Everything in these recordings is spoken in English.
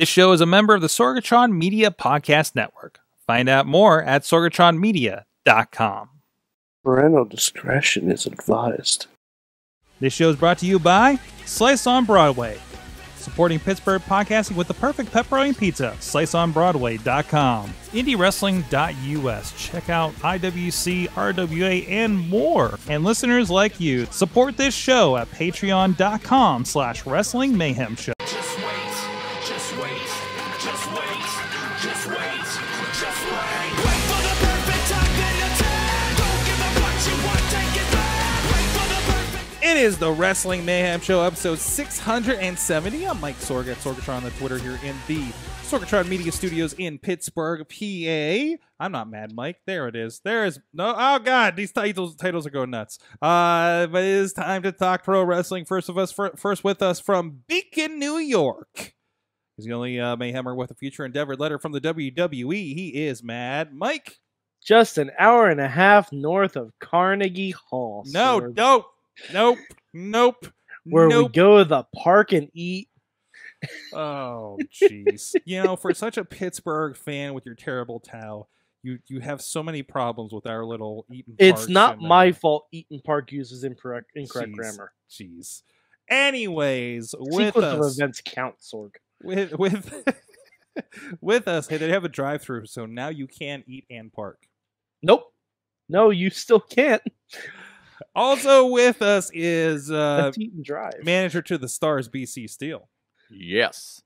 This show is a member of the Sorgatron Media Podcast Network. Find out more at sorgatronmedia.com. Parental discretion is advised. This show is brought to you by Slice on Broadway, supporting Pittsburgh podcasting with the perfect pepperoni pizza. SliceOnBroadway.com, IndieWrestling.us. Check out IWC, RWA, and more. And listeners like you, support this show at Patreon.com slash Wrestling Mayhem Show. Is the Wrestling Mayhem Show, episode 670. I'm Mike Sorg at Sorgatron on the Twitter here in the Sorgatron Media Studios in Pittsburgh, PA. I'm not mad, Mike. There it is. There is no. Oh God, these titles titles are going nuts. Uh, but it is time to talk pro wrestling. First of us, fir- first with us from Beacon, New York. He's the only uh, Mayhemmer with a future endeavor letter from the WWE. He is mad, Mike. just an hour and a half north of Carnegie Hall. No, Sorg, nope, nope, nope. where nope. we go to the park and eat. Oh, jeez. you know, for such a Pittsburgh fan with your terrible towel, you you have so many problems with our little Eaton. It's not and, uh, my fault. Eat'n Park uses incorrect incorrect Jeez. grammar. Jeez. Anyways, with Sequence of us, events count, Sorg. with with with us, hey, they have a drive-through, so now you can eat and park. Nope. No, you still can't. Also with us is uh, Drive. manager to the Stars, BC Steele. Yes.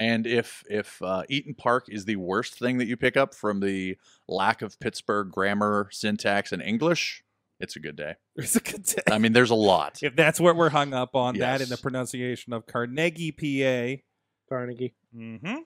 And if if uh, Eat'n Park is the worst thing that you pick up from the lack of Pittsburgh grammar, syntax, and English, it's a good day. It's a good day. I mean, there's a lot. if that's what we're hung up on, that and the pronunciation of Carnegie, PA. Carnegie. Mm-hmm.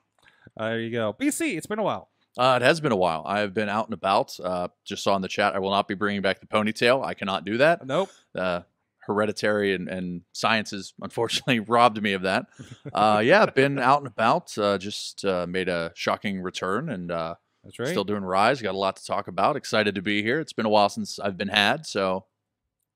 Uh, there you go. BC, it's been a while. Uh, it has been a while. I have been out and about. Uh, just saw in the chat. I will not be bringing back the ponytail. I cannot do that. Nope. Uh, hereditary and, and sciences unfortunately robbed me of that. Uh, yeah, been out and about. Uh, just uh, made a shocking return and uh, That's right. still doing Rise. Got a lot to talk about. Excited to be here. It's been a while since I've been had, so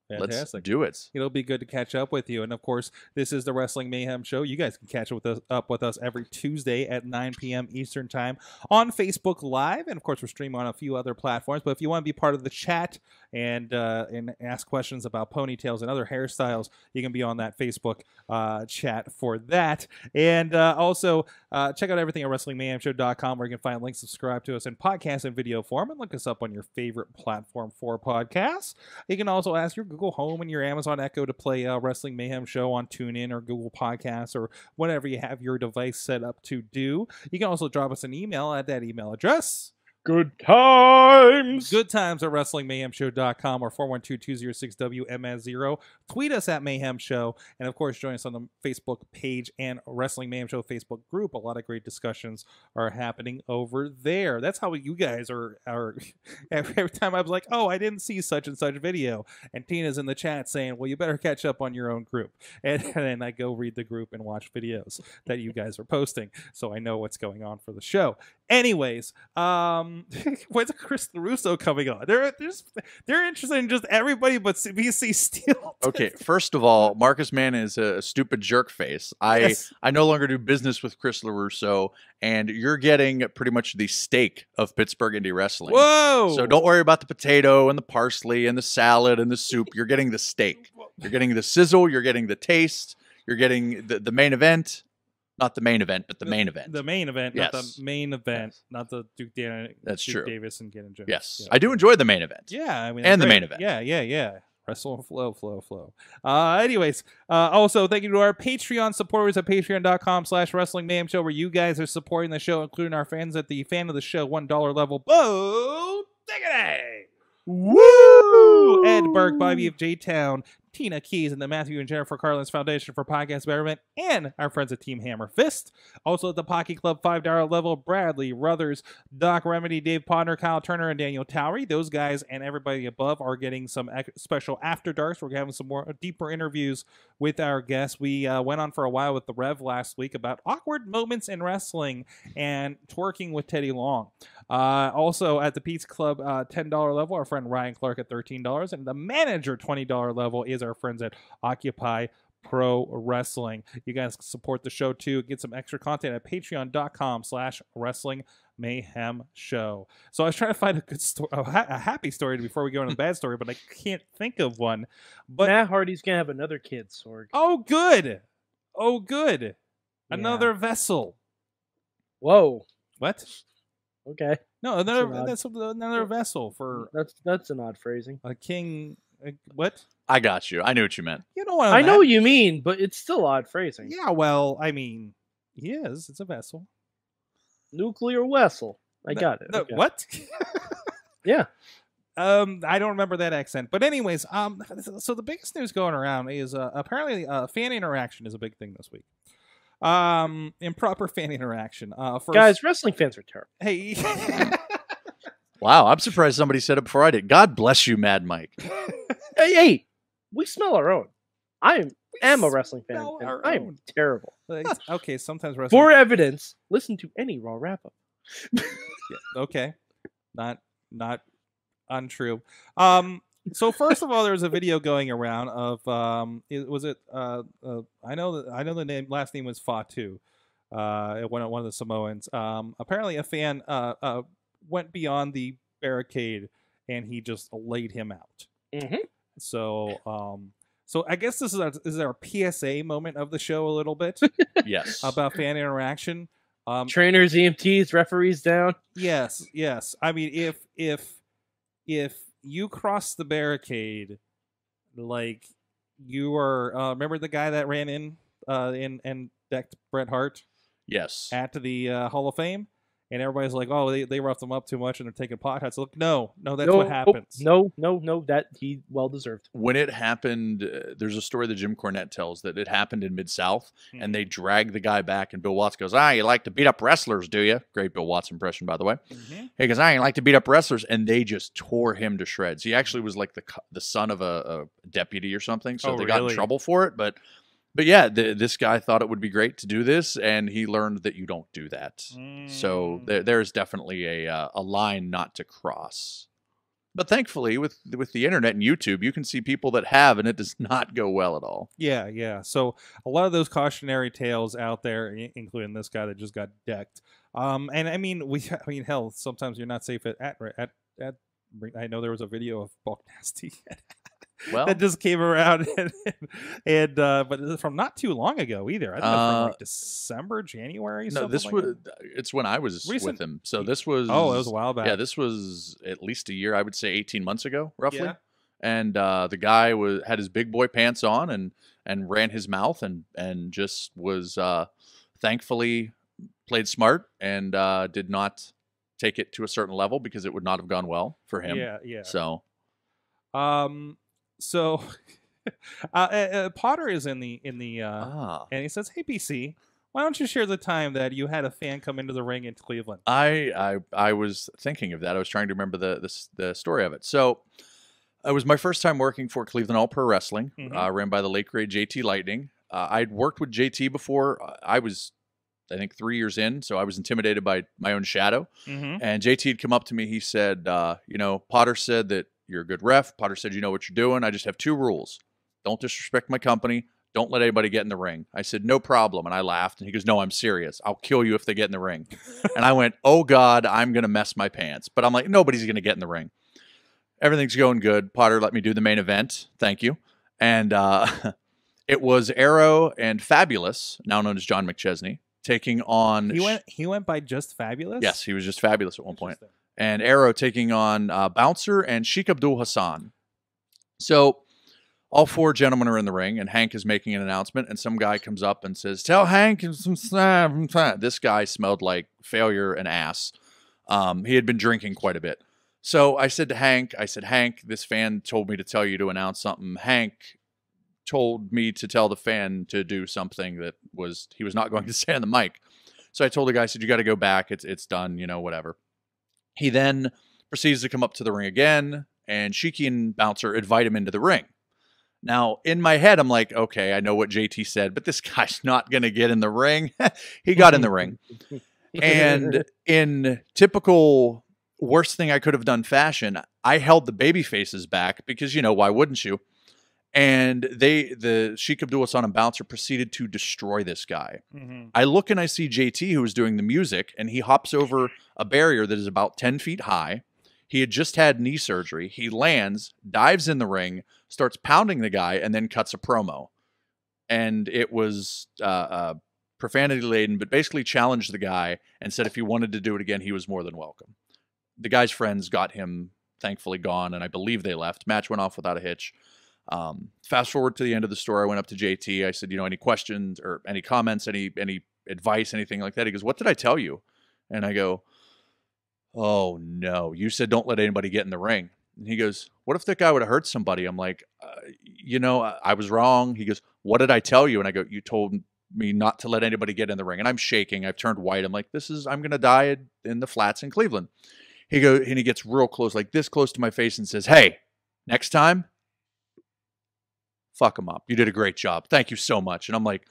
let's do it. It'll be good to catch up with you. And of course, this is the Wrestling Mayhem Show. You guys can catch up with us, up with us every Tuesday at 9 p.m. Eastern Time on Facebook Live. And of course, we're streaming on a few other platforms. But if you want to be part of the chat and uh, and ask questions about ponytails and other hairstyles, you can be on that Facebook uh, chat for that. And uh, also, uh, check out everything at WrestlingMayhemShow.com where you can find links, subscribe to us in podcast and video form, and look us up on your favorite platform for podcasts. You can also ask your Google Go home and your Amazon Echo to play uh, Wrestling Mayhem Show on TuneIn or Google Podcasts or whatever you have your device set up to do. You can also drop us an email at that email address. Good times. Good times at WrestlingMayhemShow.com or 412-206-WMS0. Tweet us at Mayhem Show. And of course, join us on the Facebook page and Wrestling Mayhem Show Facebook group. A lot of great discussions are happening over there. That's how you guys are. are every, time I was like, oh, I didn't see such and such video. And Tina's in the chat saying, well, you better catch up on your own group. And, then I go read the group and watch videos that you guys are posting. So I know what's going on for the show. Anyways, um, when's Chris LaRusso coming on? They're they're, interested in just everybody but BC Steele. Okay, first of all, Marcus Mann is a stupid jerk face. I Yes. I no longer do business with Chris LaRusso, and you're getting pretty much the steak of Pittsburgh indie wrestling. Whoa! So don't worry about the potato and the parsley and the salad and the soup. You're getting the steak. You're getting the sizzle. You're getting the taste. You're getting the, the main event. Not the main event, but the main event. The main event, not Yes. the main event, Yes. not the Duke, Dan- That's Duke true. Davis and Gannon Jones. yes. Yeah. I do enjoy the main event. Yeah, I mean, And the great. main event. Yeah, yeah, yeah. Wrestle and flow, flow, flow. Uh, anyways, uh, also thank you to our Patreon supporters at patreon.com slash wrestling mayhem show, where you guys are supporting the show, including our fans at the fan of the show one dollar level. Bo Diggity! Woo! Ed Burke, Bobby of J Town, Tina Keys, and the Matthew and Jennifer Carlins Foundation for Podcast Betterment, and our friends at Team Hammer Fist. Also at the Pocket Club $5 level, Bradley, Ruthers, Doc Remedy, Dave Podner, Kyle Turner, and Daniel Towery. Those guys and everybody above are getting some special after darks. We're having some more deeper interviews with our guests. We uh, went on for a while with the Rev last week about awkward moments in wrestling and twerking with Teddy Long. Uh, also at the Pizza Club uh, $10 level, our friend Ryan Clark at $13, and the manager $20 level is our friends at Occupy pro wrestling. You guys can support the show too. Get some extra content at patreon.com slash wrestling mayhem show. So I was trying to find a good story, a, ha- a happy story before we go into the bad story, but I can't think of one. But Matt Hardy's gonna have another kid, Sorg. oh, good. Oh, good. Yeah. Another vessel. Whoa. What? Okay. No, another an odd- that's another vessel for That's that's an odd phrasing. a king. Uh, What? I got you. I knew what you meant. You know what? I know what you mean, but it's still odd phrasing. Yeah, well, I mean, he is. It's a vessel. Nuclear vessel. I No- got it. no, okay. What? Yeah. Um, I don't remember that accent, but anyways, um, so the biggest news going around is uh, apparently uh, fan interaction is a big thing this week. Um, improper fan interaction. Uh, first, Guys, wrestling fans are terrible. hey, Wow, I'm surprised somebody said it before I did. God bless you, Mad Mike. Hey, hey, we smell our own. I am, am a wrestling fan. smell and our I am own. terrible. Like, okay, sometimes wrestling. For evidence, listen to any Raw wrap up. Yeah, okay, not not untrue. Um, so first of all, there was a video going around of um, it, was it? Uh, uh, I know that I know the name. Last name was Fatu. Uh, one of one of the Samoans. Um, apparently, a fan uh, uh went beyond the barricade and he just laid him out. Mhm. So um. So I guess this is our, this is our PSA moment of the show a little bit Yes. about fan interaction. Um, Trainers, EMTs, referees down. Yes, yes. I mean, if if if you cross the barricade, like you are, uh, remember the guy that ran in uh, in and decked Bret Hart yes. at the uh, Hall of Fame, and everybody's like, "Oh, they they roughed him up too much, and they're taking pot shots." Look, no, no, that's no, what oh, happens. No, no, no. That he well deserved. When it happened, uh, there's a story that Jim Cornette tells that it happened in Mid South, Hmm. and they drag the guy back, and Bill Watts goes, "Ah, you like to beat up wrestlers, do you?" Great Bill Watts impression, by the way. Mhm. He goes, "I ain't like to beat up wrestlers," and they just tore him to shreds. He actually was like the the son of a, a deputy or something, so Oh, they got in trouble for it. But but yeah, th- this guy thought it would be great to do this, and he learned that you don't do that. So Mm. there, there's definitely a uh, a line not to cross. But thankfully, with with the internet and YouTube, you can see people that have, and it does not go well at all. Yeah, yeah. So a lot of those cautionary tales out there, i- including this guy that just got decked. Um, and I mean, we, I mean, hell, sometimes you're not safe at at at. at I know there was a video of Bulk Nasty Well, that just came around, and, and uh, but from not too long ago either. I think Uh, like December, January. no, this like was that. it's when I was Recent- with him. So this was Oh, it was a while back. Yeah, this was at least a year. I would say 18 months ago, roughly. Yeah. And uh, the guy was had his big boy pants on and and ran his mouth and and just was uh, thankfully played smart and uh, did not take it to a certain level because it would not have gone well for him. Yeah, yeah. So Um, so uh, uh, uh, Potter is in the in the uh, ah. and he says, "Hey, BC, why don't you share the time that you had a fan come into the ring in Cleveland?" I, I I was thinking of that. I was trying to remember the the, the story of it. So it was my first time working for Cleveland All Pro Wrestling, Mhm. uh, ran by the late great JT Lightning. Uh, I'd worked with JT before. Uh, I was, I think, three years in, so I was intimidated by my own shadow. Mm-hmm. And JT had come up to me. He said, uh, "You know, Potter said that you're a good ref. Potter said you know what you're doing. I just have two rules: don't disrespect my company." Don't let anybody get in the ring. I said, no problem. And I laughed. And he goes, no, I'm serious. I'll kill you if they get in the ring. and I went, oh God, I'm going to mess my pants. But I'm like, nobody's going to get in the ring. Everything's going good. Potter let me do the main event. Thank you. And uh, it was Arrow and Fabulous, now known as John McChesney, taking on. He went. He went by just fabulous. Yes, he was just fabulous at one point. And Arrow taking on uh, Bouncer and Sheikh Abdul Hassan. So all four gentlemen are in the ring, and Hank is making an announcement, and some guy comes up and says, "Tell Hank." and some some- some-" This guy smelled like failure and ass. Um, he had been drinking quite a bit. So I said to Hank, "I said, Hank, this fan told me to tell you to announce something. Hank told me to tell the fan to do something that was he was not going to say on the mic." So I told the guy, I said, "You got to go back. It's it's done. You know, whatever." He then proceeds to come up to the ring again, and Shiki and Bouncer invite him into the ring. Now, in my head, I'm like, okay, I know what JT said, but this guy's not going to get in the ring. he got in the ring. And in typical worst thing I could have done fashion, I held the baby faces back because, you know, why wouldn't you? And they, the Sheik Abdul Hassan and Bouncer proceeded to destroy this guy. Mhm. I look and I see JT, who is doing the music, and he hops over a barrier that is about 10 feet high. He had just had knee surgery. He lands, dives in the ring, starts pounding the guy, and then cuts a promo. And it was uh, uh, profanity laden, but basically challenged the guy and said if he wanted to do it again, he was more than welcome. The guy's friends got him thankfully gone, and I believe they left. Match went off without a hitch. Um, fast forward to the end of the story, I went up to JT. I said, you know, any questions or any comments, any any advice, anything like that? He goes, "What did I tell you?" And I go, "Oh no, you said don't let anybody get in the ring." And he goes, "What if that guy would have hurt somebody?" I'm like, uh, "You know, I, I was wrong." He goes, "What did I tell you?" And I go, "You told me not to let anybody get in the ring." And I'm shaking. I've turned white. I'm like, "This is I'm gonna die in- in the flats in Cleveland." He goes, and he gets real close, like this close to my face, and says, "Hey, next time." Fuck him up. You did a great job. Thank you so much. And I'm like,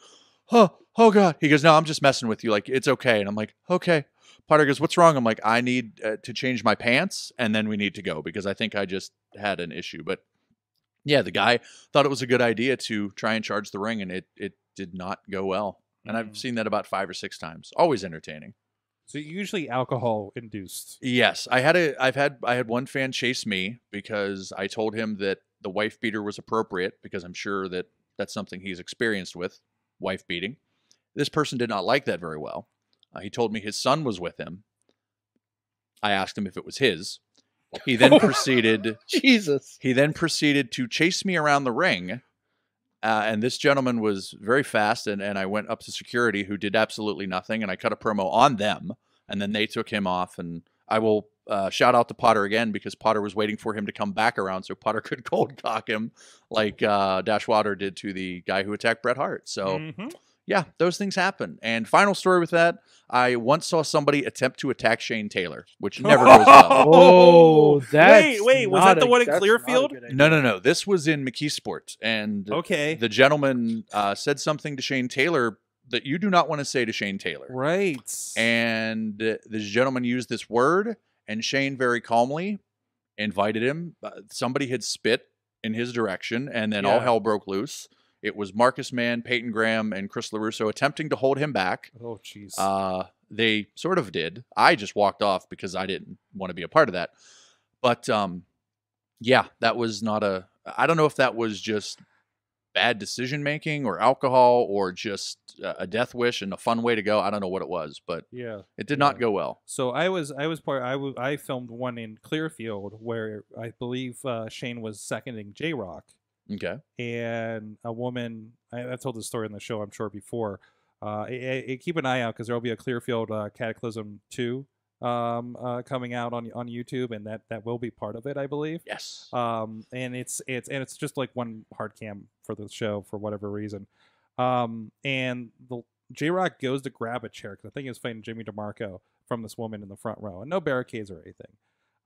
oh, oh God. He goes, no, I'm just messing with you. Like, it's okay. And I'm like, okay. Potter goes, what's wrong? I'm like, I need uh, to change my pants and then we need to go because I think I just had an issue. But yeah, the guy thought it was a good idea to try and charge the ring and it, it did not go well. And Mm. I've seen that about five or six times. Always entertaining. So usually alcohol induced. Yes, I had a I've had I had one fan chase me because I told him that the wife beater was appropriate because I'm sure that that's something he's experienced with wife beating. This person did not like that very well. Uh, he told me his son was with him. I asked him if it was his. He then proceeded Jesus. he then proceeded to chase me around the ring. Uh, and this gentleman was very fast, and, and I went up to security, who did absolutely nothing, and I cut a promo on them, and then they took him off. And I will uh, shout out to Potter again because Potter was waiting for him to come back around so Potter could cold cock him like uh, Dash Wilder did to the guy who attacked Bret Hart. So Mhm. yeah, those things happen. And final story with that, I once saw somebody attempt to attack Shane Taylor, which never goes well. Oh, that's wait, wait, was that the a- one in that's not a Clearfield? good. No, no, no. This was in McKeesport, and Okay. the gentleman uh, said something to Shane Taylor that you do not want to say to Shane Taylor. right. And uh, this gentleman used this word, and Shane very calmly invited him. Uh, somebody had spit in his direction, and then all hell broke loose. It was Marcus Mann, Peyton Graham, and Chris LaRusso attempting to hold him back. oh, jeez. Uh, they sort of did. I just walked off because I didn't want to be a part of that. But um, yeah, that was not a. I don't know if that was just bad decision making or alcohol or just a death wish and a fun way to go. I don't know what it was, but yeah. it did not go well. So I was I was part I w- I filmed one in Clearfield where I believe uh, Shane was seconding J Rock Okay. and a woman. I, I told this story in the show I'm sure before. Uh, I, I- keep an eye out because there will be a Clearfield uh, Cataclysm two um, uh, coming out on on YouTube, and that that will be part of it, I believe. Yes. um and it's it's and it's just like one hard cam for the show for whatever reason um and the j-rock goes to grab a chair because i think he was fighting jimmy demarco from this woman in the front row and no barricades or anything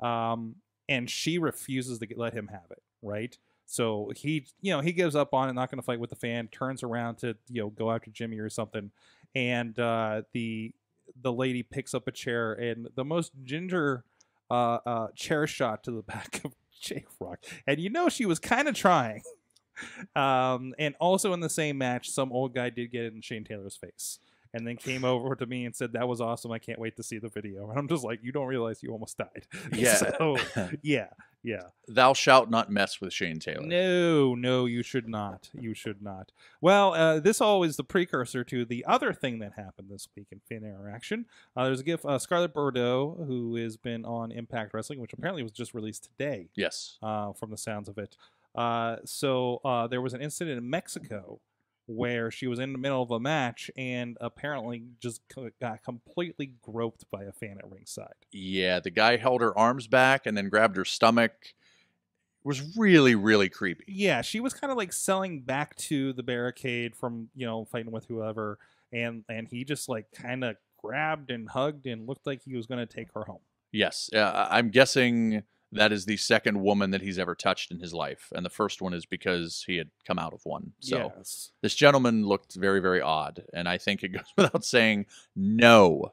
um and she refuses to get, let him have it right so he you know he gives up on it not going to fight with the fan turns around to you know go after jimmy or something and uh the the lady picks up a chair and the most ginger uh, uh, chair shot to the back of Jake Rock, and you know she was kind of trying. um, and also in the same match, some old guy did get it in Shane Taylor's face, and then came over to me and said, "That was awesome. I can't wait to see the video." And I'm just like, "You don't realize you almost died." Yeah. so, yeah, yeah. Thou shalt not mess with Shane Taylor. No, no, you should not. You should not. Well, uh, this all is the precursor to the other thing that happened this week in Fan Interaction. Uh, there's a gift, uh, Scarlett Bordeaux, who has been on Impact Wrestling, which apparently was just released today, Yes. uh, from the sounds of it. Uh, so uh, there was an incident in Mexico where she was in the middle of a match and apparently just got completely groped by a fan at ringside. Yeah, the guy held her arms back and then grabbed her stomach. It was really, really creepy. yeah, she was kind of like selling back to the barricade from you know fighting with whoever, and and he just like kind of grabbed and hugged and looked like he was going to take her home. Yes, uh, I'm guessing that is the second woman that he's ever touched in his life, and the first one is because he had come out of one. So yes, this gentleman looked very, very odd, and I think it goes without saying, no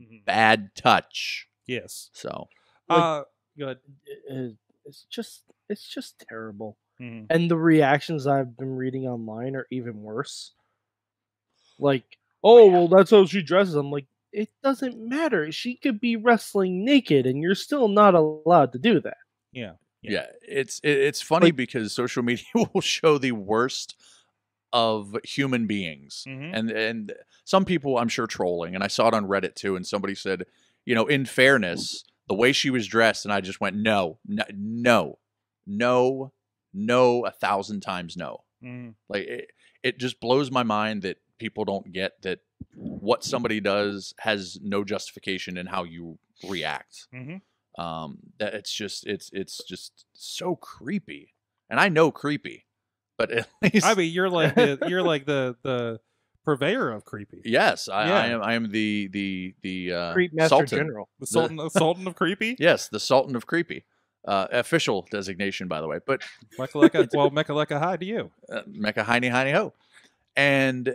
Mhm. bad touch. yes. So Uh, good. It's just it's just terrible. Mhm. and the reactions I've been reading online are even worse. Like, oh well, that's how she dresses. I'm like, it doesn't matter. She could be wrestling naked, and you're still not allowed to do that. Yeah. Yeah, it's it, it's funny Like- because social media will show the worst of human beings, Mhm. and and some people I'm sure trolling, and I saw it on Reddit too, and somebody said, you know, in fairness, the way she was dressed, and I just went, no, no, no, no, no, a thousand times no. Mhm. Like it, it just blows my mind that people don't get that what somebody does has no justification in how you react Mhm. um that it's just it's it's just so creepy and i know creepy but at least I mean, you're like the, you're like the the purveyor of creepy. yes I, I am i am the the the uh Creep Master sultan. General. The sultan, the sultan of creepy. yes the sultan of creepy uh official designation by the way but Mekaleka, well, Mekaleka, hi to you. uh, Mecca Heine Heine Ho. And uh,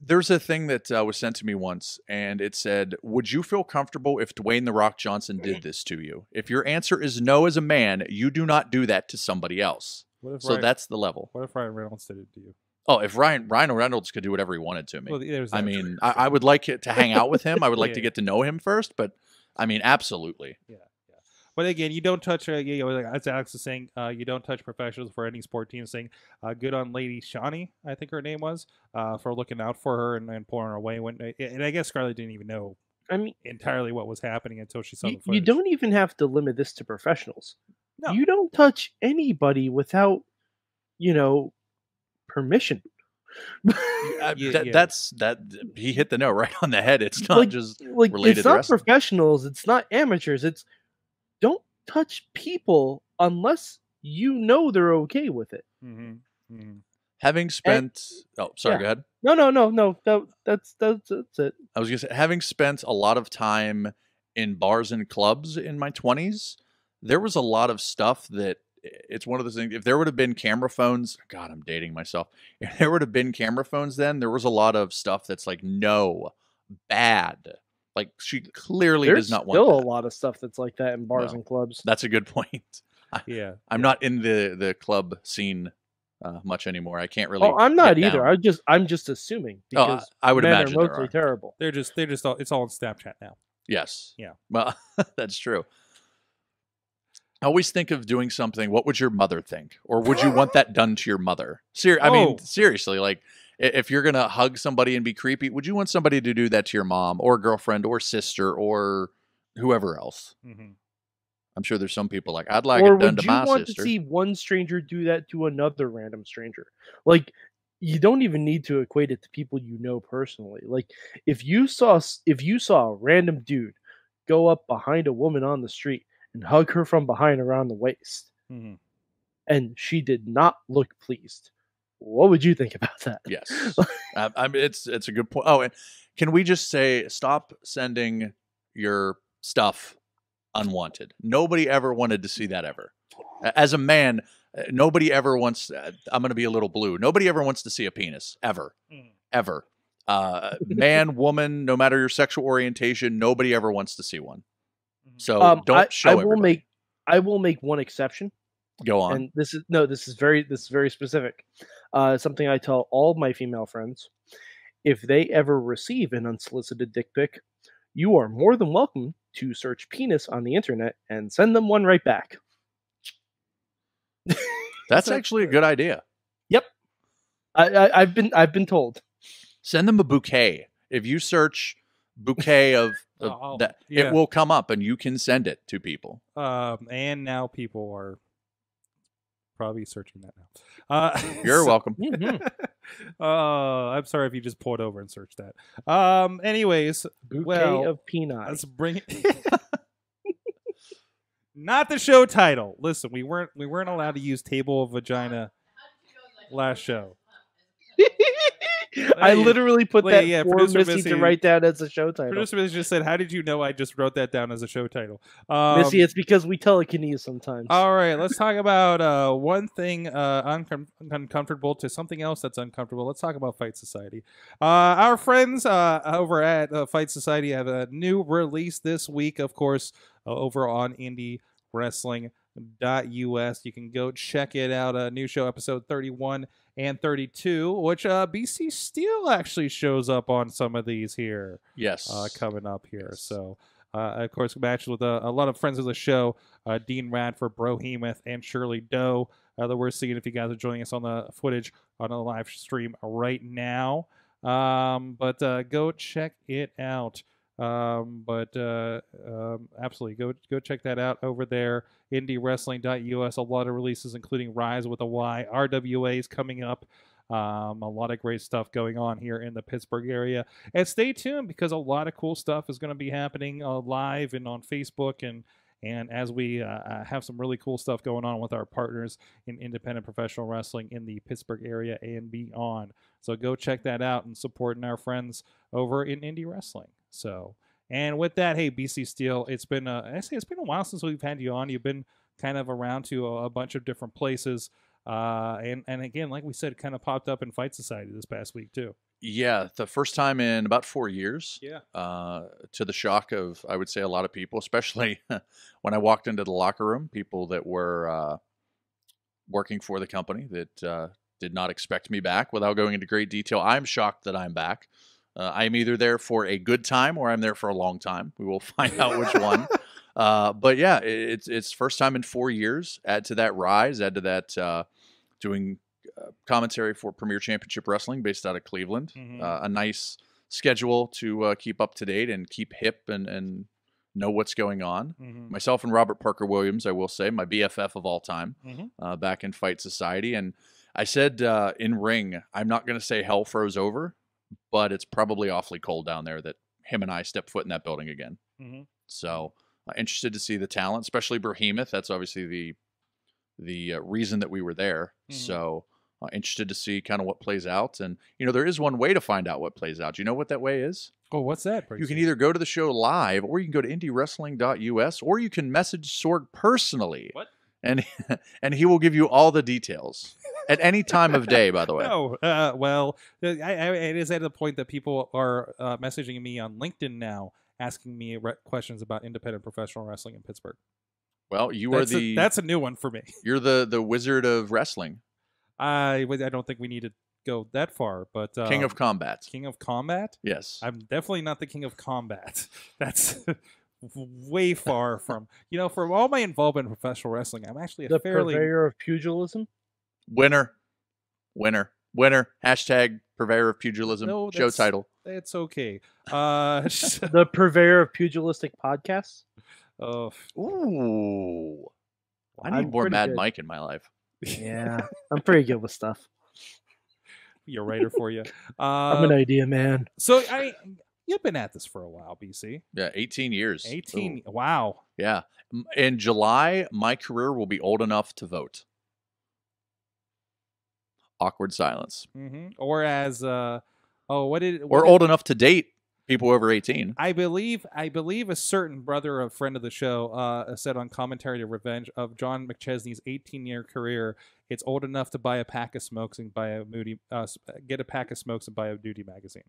there's a thing that uh, was sent to me once, and it said, Would you feel comfortable if Dwayne The Rock Johnson did this to you? If your answer is no as a man, you do not do that to somebody else. What if So Ryan, that's the level. what if Ryan Reynolds did it to you? Oh, if Ryan Ryan Reynolds could do whatever he wanted to me. Well, I mean. I, I would like to hang out with him. I would like to get to know him first, but I mean, absolutely. But again, you don't touch. Uh, you know, as Alex is saying, uh, you don't touch professionals for any sport team. Saying, uh, good on Lady Shani, I think her name was, uh, for looking out for her and, and pulling her away. When and I guess Scarlett didn't even know I mean, entirely what was happening until she saw you, the footage. you don't even have to limit this to professionals. No. You don't touch anybody without, you know, permission. Uh, Yeah, that, yeah. That's that. He hit the note right on the head. It's not Like, just like related it's not wrestling. professionals it's not amateurs it's don't touch people unless you know they're okay with it hmm hmm having spent. oh, sorry. yeah. Go ahead. no no no no that, that's that's that's it I was gonna say, having spent a lot of time in bars and clubs in my twenties, there was a lot of stuff that it's one of those things. If there would have been camera phones, God, I'm dating myself. If there would have been camera phones, then there was a lot of stuff that's like no, bad. Like she clearly there's does not want. still want a lot of stuff that's like that in bars Well, and clubs That's a good point. I, Yeah. I'm not in the the club scene uh, much anymore. I can't really. oh i'm not either down. i just i'm just assuming Oh, I- because I would men imagine are there mostly are. terrible They're just they're just all, it's all in Snapchat now. Yes. Yeah. Well, that's true. I always think of doing something. What would your mother think, or would you want that done to your mother? Ser- I mean, Oh. seriously, like i- if you're gonna hug somebody and be creepy, would you want somebody to do that to your mom, or girlfriend, or sister, or whoever else? hmm I'm sure there's some people like I'd like or it done to my sister. would to you want sister. to see one stranger do that to another random stranger like you don't even need to equate it to people you know personally like if you saw if you saw a random dude go up behind a woman on the street and hug her from behind around the waist hmm and she did not look pleased what would you think about that Yes, I, I mean it's it's a good point. Oh, and can we just say stop sending your stuff unwanted? Nobody ever wanted to see that ever. As a man, uh, nobody ever wants. Uh, I'm going to be a little blue. Nobody ever wants to see a penis ever, Mhm. ever. Uh, man, woman, no matter your sexual orientation, nobody ever wants to see one. Mhm. So um, don't I, show I will everybody. make i will make one exception Go on. and this is no this is very this is very specific uh something i tell all of my female friends if they ever receive an unsolicited dick pic you are more than welcome to search penis on the internet and send them one right back That's actually a good idea. I, I i've been i've been told Send them a bouquet. If you search bouquet of, of Oh, that, yeah. it will come up and you can send it to people. Um, and now people are probably searching that now. Uh, You're so- welcome. Mhm. uh, I'm sorry if you just pulled over and searched that. Um, anyways, bouquet Well, of peanuts let's bring it. Not the show title. Listen, we weren't we weren't allowed to use table of vagina last show. i literally put wait, that yeah, for missy, Missy- to write down as a show title Producer Miz just said, "How did you know I just wrote that down as a show title?" Um, missy it's because we telekinesis sometimes All right, let's talk about uh, one thing uh, uncom- uncomfortable to something else that's uncomfortable. Let's talk about Fight Society. Uh, our friends uh, over at uh, Fight Society have a new release this week, of course, uh, over on Indie Wrestling us. You can go check it out. A new show, episode 31 and 32, which uh, BC Steele actually shows up on some of these here Yes. uh, coming up here. Yes. So, uh, of course, matches with a, a lot of friends of the show, uh, Dean Radford, Brohemoth, and Shirley Doe uh, that we're seeing if you guys are joining us on the footage on the live stream right now. Um, but uh, go check it out. Um, but uh, um, absolutely, go go check that out over there. IndieWrestling.us. A lot of releases, including Rise with a Y. RWA is coming up. Um, a lot of great stuff going on here in the Pittsburgh area. And stay tuned because a lot of cool stuff is going to be happening uh, live and on Facebook and and as we uh, uh, have some really cool stuff going on with our partners in independent professional wrestling in the Pittsburgh area and beyond. So go check that out and supporting our friends over in indie wrestling. So and with that, hey BC Steele, it's been uh, I say it's been a while since we've had you on. You've been kind of around to a, a bunch of different places. Uh, and and again, like we said, kind of popped up in Fight Society this past week too. yeah, the first time in about four years. Yeah. Uh, to the shock of, I would say, a lot of people, especially when I walked into the locker room, people that were uh, working for the company that uh, did not expect me back. Without going into great detail, I'm shocked that I'm back. Uh, I'm either there for a good time or I'm there for a long time. We will find out which one. Uh, but yeah, it, it's it's first time in four years. Add to that rise. Add to that uh, doing uh, commentary for Premier Championship Wrestling based out of Cleveland. Mhm. Uh, a nice schedule to uh, keep up to date and keep hip and and know what's going on. Mm-hmm. Myself and Robert Parker Williams, I will say, my BFF of all time, Mhm. uh, back in Fight Society, and I said uh, in ring, I'm not going to say hell froze over, but it's probably awfully cold down there that him and I step foot in that building again. Mhm. So uh, interested to see the talent, especially Behemoth. That's obviously the the uh, reason that we were there. Mhm. So uh, interested to see kind of what plays out. And you know, there is one way to find out what plays out. Do you know what that way is? Oh, what's that? You can either go to the show live, or you can go to indiewrestling.us, or you can message Sorg personally. What? And and he will give you all the details at any time of day. By the way, No, uh, well, I, I, it is at the point that people are uh, messaging me on LinkedIn now, asking me re- questions about independent professional wrestling in Pittsburgh. well, you that's are a, the that's a new one for me. you're the the wizard of wrestling, I I don't think we need to go that far, but uh, king of combat. king of combat. Yes, I'm definitely not the king of combat. That's way far from you know. From all my involvement in professional wrestling, I'm actually a The fairly purveyor of pugilism. Winner, winner, winner. Hashtag purveyor of pugilism. No, show that's- title. It's okay. Uh, the purveyor of pugilistic podcasts. oh, Ooh, I need I'm more Mad good. Mike in my life. Yeah, I'm pretty good with stuff. be a writer for you. I'm an Uh, idea man. so I, you've been at this for a while, BC. Yeah, 18 years. 18. Ooh, Wow. yeah. In July, my career will be old enough to vote. Awkward silence. hmm Or as uh, oh, what did Or what did- old enough to date people over 18. I believe I believe a certain brother, a friend of the show, uh, said on commentary to Revenge of John McChesney's 18 year career, it's old enough to buy a pack of smokes and buy a moody, uh, get a pack of smokes and buy a duty magazine.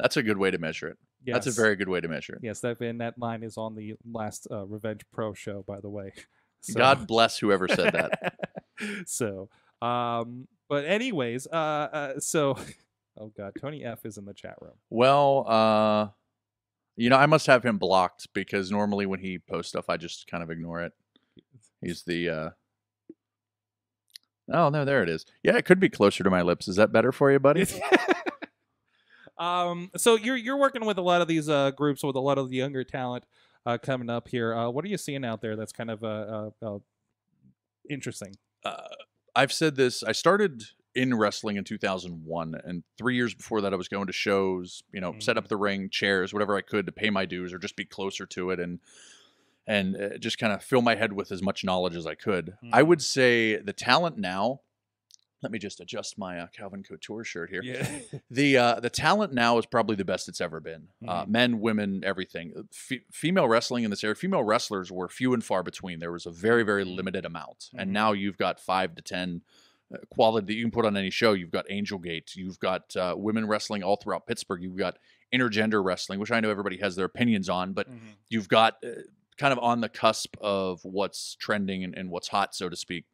That's a good way to measure it. Yes. That's a very good way to measure it. yes. That and that line is on the last uh, Revenge Pro show, by the way. So- God bless whoever said that. so, um, but anyways, uh, uh, so, oh god, Tony F is in the chat room. well, uh, you know, I must have him blocked because normally when he posts stuff, I just kind of ignore it. He's the. Uh... Oh no, there it is. Yeah, it could be closer to my lips. Is that better for you, buddy? um, so you're you're working with a lot of these uh, groups with a lot of the younger talent uh, coming up here. Uh, what are you seeing out there that's kind of uh, uh, uh, interesting? uh, I've said this. I started in wrestling in 2001, and three years before that, I was going to shows. You know, set up the ring, chairs, whatever I could to pay my dues or just be closer to it, and and uh, just kind of fill my head with as much knowledge as I could. I would say the talent now. Let me just adjust my uh, Calvin Couture shirt here. Yeah. The uh, the talent now is probably the best it's ever been. Uh, Mhm. men, women, everything. Uh, Fe- female wrestling in this area, female wrestlers were few and far between. There was a very very limited amount, Mhm. and now you've got five to ten uh, quality that you can put on any show. You've got Angel Gate, you've got uh, women wrestling all throughout Pittsburgh. You've got intergender wrestling, which I know everybody has their opinions on, but Mhm. you've got uh, kind of on the cusp of what's trending and, and what's hot, so to speak.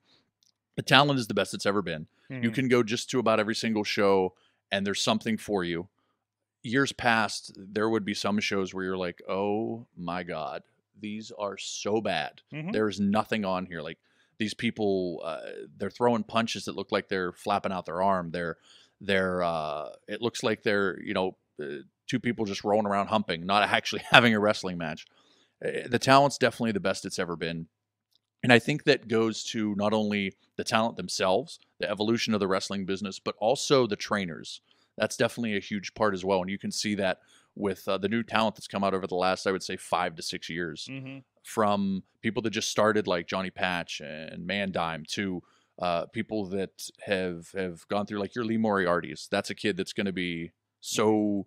The talent is the best it's ever been. You Mhm. can go just to about every single show, and there's something for you. Years past, there would be some shows where you're like, "Oh my god, these are so bad. Mhm. There's nothing on here. Like these people, uh, they're throwing punches that look like they're flapping out their arm. They're, they're. Uh, it looks like they're, you know, uh, two people just rolling around humping, not actually having a wrestling match. Uh, The talent's definitely the best it's ever been. And I think that goes to not only the talent themselves, the evolution of the wrestling business, but also the trainers. That's definitely a huge part as well. And you can see that with uh, the new talent that's come out over the last, I would say, five to six years Mhm. from people that just started like Johnny Patch and Mandime to uh, people that have have gone through like your Lee Moriarty's. That's a kid that's going to be so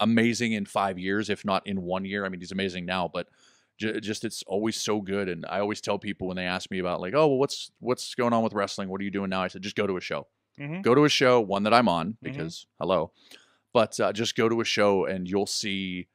amazing in five years, if not in one year. I mean, he's amazing now, but j- just it's always so good. And I always tell people when they ask me about like, oh, well, what's what's going on with wrestling? What are you doing now? I said, just go to a show. Mhm. Go to a show, one that I'm on Mhm. because hello, but uh, just go to a show and you'll see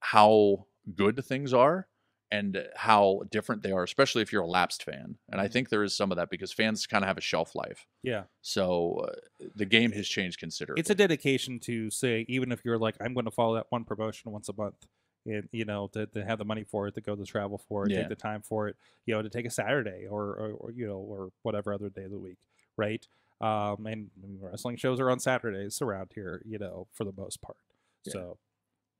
how good things are and how different they are, especially if you're a lapsed fan. And I think there is some of that because fans kind of have a shelf life. Yeah. So uh, the game has changed considerably. It's a dedication to say, even if you're like, I'm going to follow that one promotion once a month, and you know, to, to have the money for it, to go to travel for it, Yeah. take the time for it, you know, to take a Saturday or, or, or you know, or whatever other day of the week, right? Um, and wrestling shows are on Saturdays around here, you know, for the most part. Yeah. So,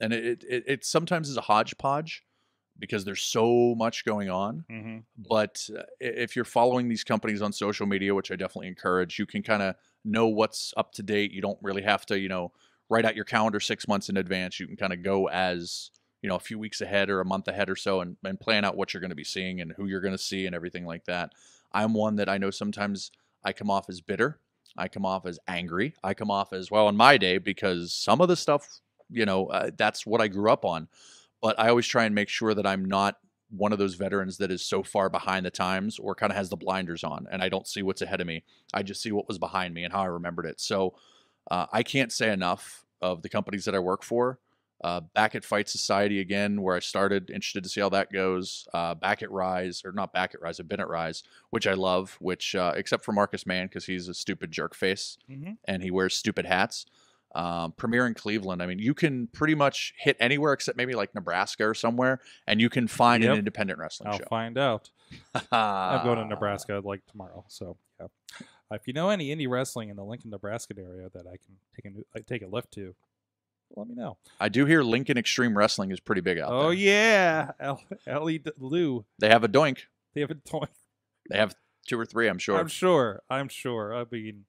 and it, it it sometimes is a hodgepodge because there's so much going on. mhm. but uh, if you're following these companies on social media which i definitely encourage you can kind of know what's up to date you don't really have to you know write out your calendar six months in advance you can kind of go as you know a few weeks ahead or a month ahead or so and, and plan out what you're going to be seeing and who you're going to see and everything like that i'm one that i know sometimes i come off as bitter i come off as angry i come off as well in my day because some of the stuff you know uh, that's what i grew up on but i always try and make sure that i'm not one of those veterans that is so far behind the times or kind of has the blinders on and I don't see what's ahead of me. I just see what was behind me and how I remembered it. So uh, I can't say enough of the companies that I work for. Uh, back at Fight Society again, where I started, interested to see how that goes. Uh, back at Rise, or not back at Rise, I've been at Rise, which I love, which, uh, except for Marcus Mann, because he's a stupid jerk face Mhm. and he wears stupid hats. Um, Premiere in Cleveland. I mean, you can pretty much hit anywhere except maybe like Nebraska or somewhere, and you can find Yep. an independent wrestling I'll show. find out. I'm going to. Nebraska like tomorrow. So, yeah. Uh, If you know any indie wrestling in the Lincoln, Nebraska area that I can take a like, take a lift to, let me know. I do hear Lincoln Extreme Wrestling is pretty big out Oh there. Oh yeah, L- Ellie D- Lou. They have a doink. They have a doink. They have two or three, I'm sure. I'm sure. I'm sure. I mean,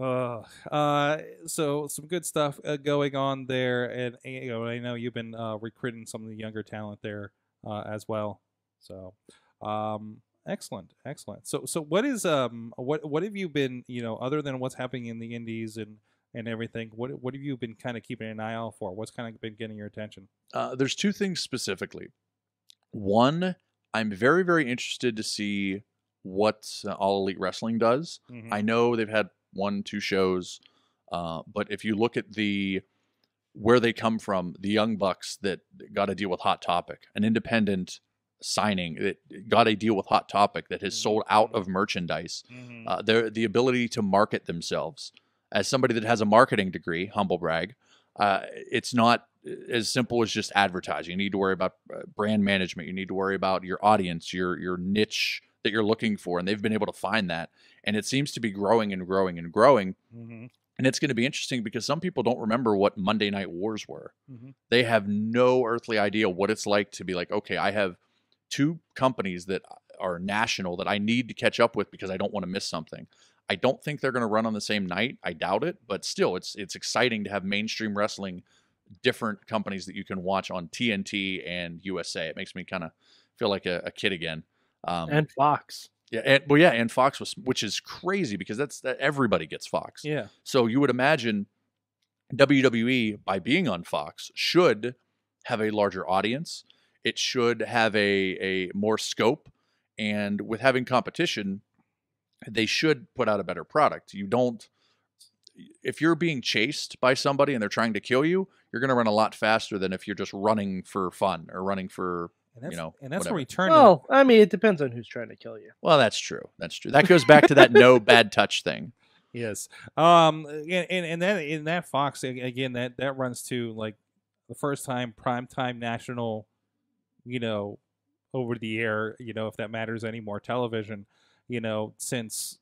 uh, uh, so some good stuff uh, going on there, and you know, I know you've been uh, recruiting some of the younger talent there uh, as well. So, um, excellent, excellent. So, so what is um, what what have you been, you know, other than what's happening in the indies and and everything? What what have you been kind of keeping an eye out for? What's kind of been getting your attention? Uh, there's two things specifically. One, I'm very, very interested to see what uh, All Elite Wrestling does. Mhm. I know they've had one, two shows, uh, but if you look at the where they come from, the Young Bucks that got to deal with Hot Topic, an independent signing that got a deal with Hot Topic that has sold out of merchandise. Mhm. Uh, their the ability to market themselves. As somebody that has a marketing degree, humble brag, uh, it's not as simple as just advertising. You need to worry about uh, brand management. You need to worry about your audience, your your niche that you're looking for, and they've been able to find that. And it seems to be growing and growing and growing. Mhm. And it's going to be interesting because some people don't remember what Monday Night Wars were. Mhm. They have no earthly idea what it's like to be like, okay, I have two companies that are national that I need to catch up with because I don't want to miss something. I don't think they're going to run on the same night. I doubt it, but still, it's it's exciting to have mainstream wrestling, different companies that you can watch on TNT and USA. It makes me kind of feel like a, a kid again. Um, and Fox. yeah, and, well, yeah, and Fox was, which is crazy because that's that everybody gets Fox. Yeah. So you would imagine WWE by being on Fox should have a larger audience. It should have a a more scope, and with having competition, they should put out a better product. You don't. If you're being chased by somebody and they're trying to kill you, you're going to run a lot faster than if you're just running for fun or running for you know, and that's whatever. where we turn. Well, I mean, it depends on who's trying to kill you. Well, that's true. That's true. That goes back to that no bad touch thing. Yes. Um. And and, and then in that Fox again that that runs to like the first time prime time national, you know, over the air. You know, if that matters anymore, television. You know, since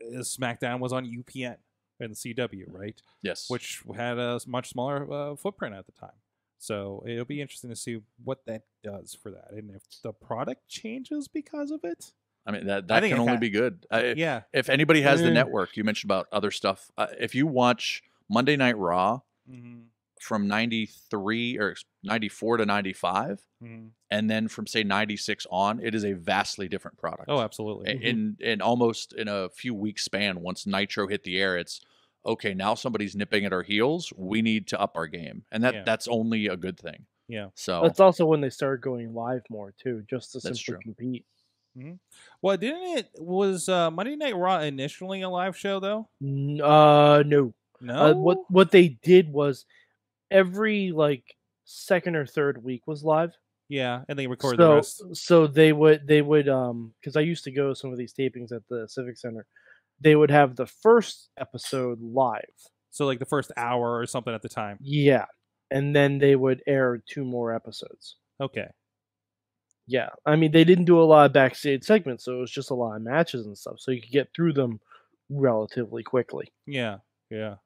uh, SmackDown was on UPN and CW, right? Yes. Which had a much smaller uh, footprint at the time. So it'll be interesting to see what that does for that, and if the product changes because of it. I mean that that can only ha- be good. I, Yeah. If anybody has the Eh. network, you mentioned about other stuff. Uh, if you watch Monday Night Raw hmm from 93 or 94 to 95 hmm and then from say 96 on, it is a vastly different product. Oh, absolutely. A- in in almost in a few weeks span once nitro hit the air it's okay now somebody's nipping at our heels we need to up our game and that Yeah. that's only a good thing Yeah. so That's also when they started going live more too, just to That's simply true. compete. Well, didn't it was uh, Monday Night Raw initially a live show though? Uh, no. No. Uh, what what they did was every like second or third week was live. Yeah, and they recorded the So rest. so they would they would um because I used to go to some of these tapings at the Civic Center. They would have the first episode live. So like the first hour or something at the time. Yeah. And then they would air two more episodes. Okay. Yeah. I mean, they didn't do a lot of backstage segments, so it was just a lot of matches and stuff. So you could get through them relatively quickly. Yeah. Yeah.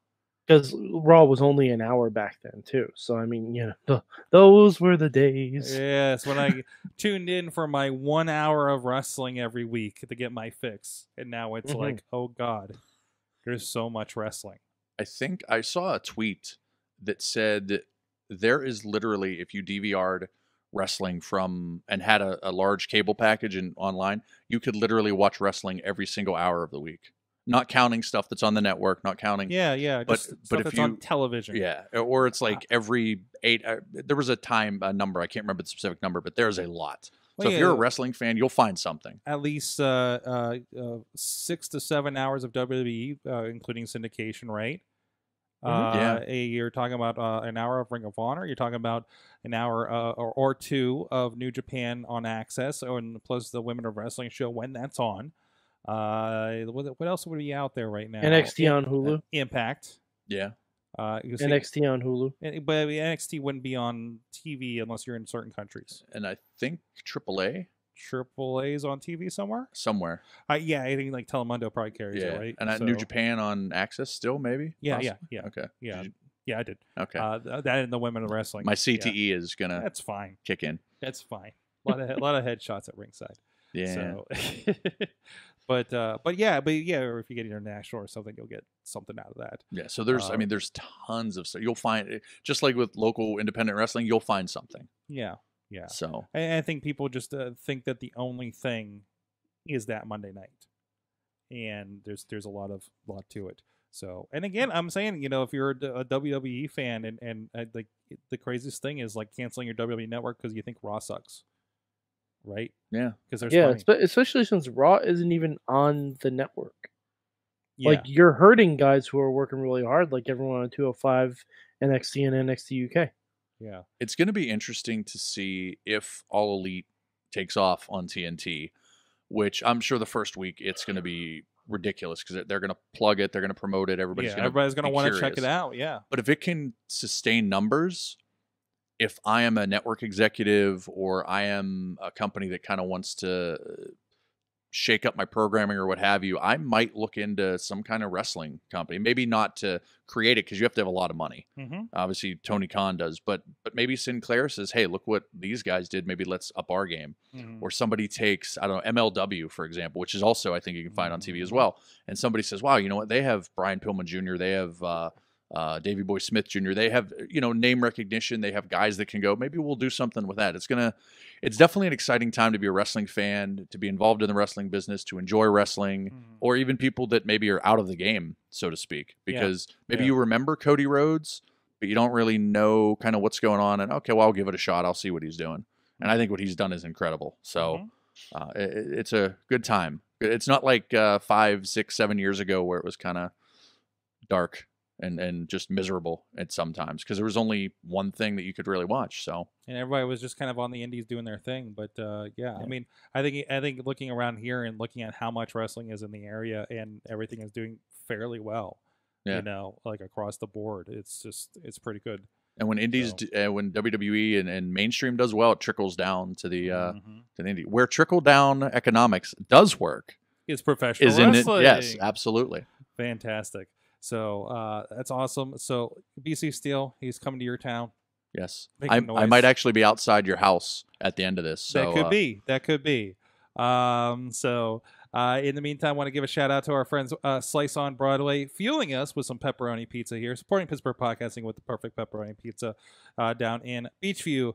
Because Raw was only an hour back then, too. So, I mean, you know, th- those were the days. Yes. When I tuned in for my one hour of wrestling every week to get my fix, and now it's Mhm. like, oh god, there's so much wrestling. i think i saw a tweet that said there is literally if you dvr'd wrestling from and had a, a large cable package and online you could literally watch wrestling every single hour of the week not counting stuff that's on the network not counting Yeah. Yeah. But- Just but stuff if that's on you- television. Yeah, or it's like every eight. Uh, there was a time a number I can't remember the specific number, but there's a lot. So Well, if you're a wrestling fan, you'll find something. at least uh, uh, uh, six to seven hours of WWE, uh, including syndication, right? Mhm. Uh, Yeah. a- you're talking about uh, an hour of Ring of Honor. You're talking about an hour uh, or, or two of New Japan on AXS, and plus the Women of Wrestling show when that's on. Uh, what, what else would be out there right now? NXT on Hulu. Impact. Yeah, Uh, see- NXT on Hulu. and- but NXT wouldn't be on TV unless you're in certain countries. and I think AAA Triple A's on TV somewhere. somewhere. Uh, yeah, I think like Telemundo probably carries Yeah, it, right? and at New Japan on AXS still maybe. Yeah, yeah, Possibly? yeah, Okay, yeah, Did you- yeah. I did. okay. Uh, that and the women of wrestling. My Yeah. CTE is gonna That's fine. kick in. That's fine. A lot of a lot of headshots at ringside. Yeah, So, but uh, but yeah, but yeah, or if you get international or something, you'll get something out of that. yeah. So there's, I uh, mean, there's tons of stuff. You'll find just like with local independent wrestling, you'll find something. Yeah, yeah. So I, I think people just uh, think that the only thing is that Monday night, and there's there's a lot of lot to it. So, and again, I'm saying, you know, if you're a WWE fan, and and uh, like the craziest thing is like canceling your WWE network because you think Raw sucks, right? yeah, Because there's Yeah, money. especially since Raw isn't even on the network. yeah, Like you're hurting guys who are working really hard, like everyone on 205, NXT and NXT UK. yeah, it's going to be interesting to see if All Elite takes off on TNT, which I'm sure the first week it's going to be ridiculous because they're going to plug it, they're going to promote it, everybody's yeah. going to Everybody's gonna want to check it out. Yeah, But if it can sustain numbers, if I am a network executive or I am a company that kind of wants to uh, shake up my programming or what have you, I might look into some kind of wrestling company. Maybe not to create it because you have to have a lot of money. mm-hmm. Obviously, Tony Khan does, but but maybe Sinclair says, "Hey, look what these guys did. Maybe let's up our game." Mm-hmm. Or somebody takes, I don't know, MLW for example, which is also I think you can find on TV as well. And somebody says, "Wow, you know what? They have Brian Pillman Jr. They have uh, uh, Davy Boy Smith Jr. They have you know name recognition. They have guys that can go. Maybe we'll do something with that. It's gonna, it's definitely an exciting time to be a wrestling fan, to be involved in the wrestling business, to enjoy wrestling, Mm-hmm. or even people that maybe are out of the game, so to speak, Yeah. because maybe Yeah. you remember Cody Rhodes, but you don't really know kind of what's going on. And okay, well, I'll give it a shot. I'll see what he's doing. And I think what he's done is incredible. So Mhm. uh, it, it's a good time. It's not like uh, five, six, seven years ago where it was kind of dark and and just miserable at sometimes because there was only one thing that you could really watch. So and everybody was just kind of on the indies doing their thing. But uh, yeah, I mean, I think I think looking around here and looking at how much wrestling is in the area and everything is doing fairly well. Yeah. You know, like across the board, it's just it's pretty good. and when indies So- d- uh, when WWE and, and mainstream does well, it trickles down to the uh, Mhm. to the indie where trickle down economics does work. It's professional Is in it? wrestling. Yes, absolutely. fantastic. So uh, that's awesome. So BC Steele, he's coming to your town. Yes, I, I might actually be outside your house at the end of this. So that could uh, be. That could be. Um, so uh, in the meantime, I want to give a shout out to our friends uh, Slice on Broadway, fueling us with some pepperoni pizza here, supporting Pittsburgh podcasting with the perfect pepperoni pizza uh, down in Beechview,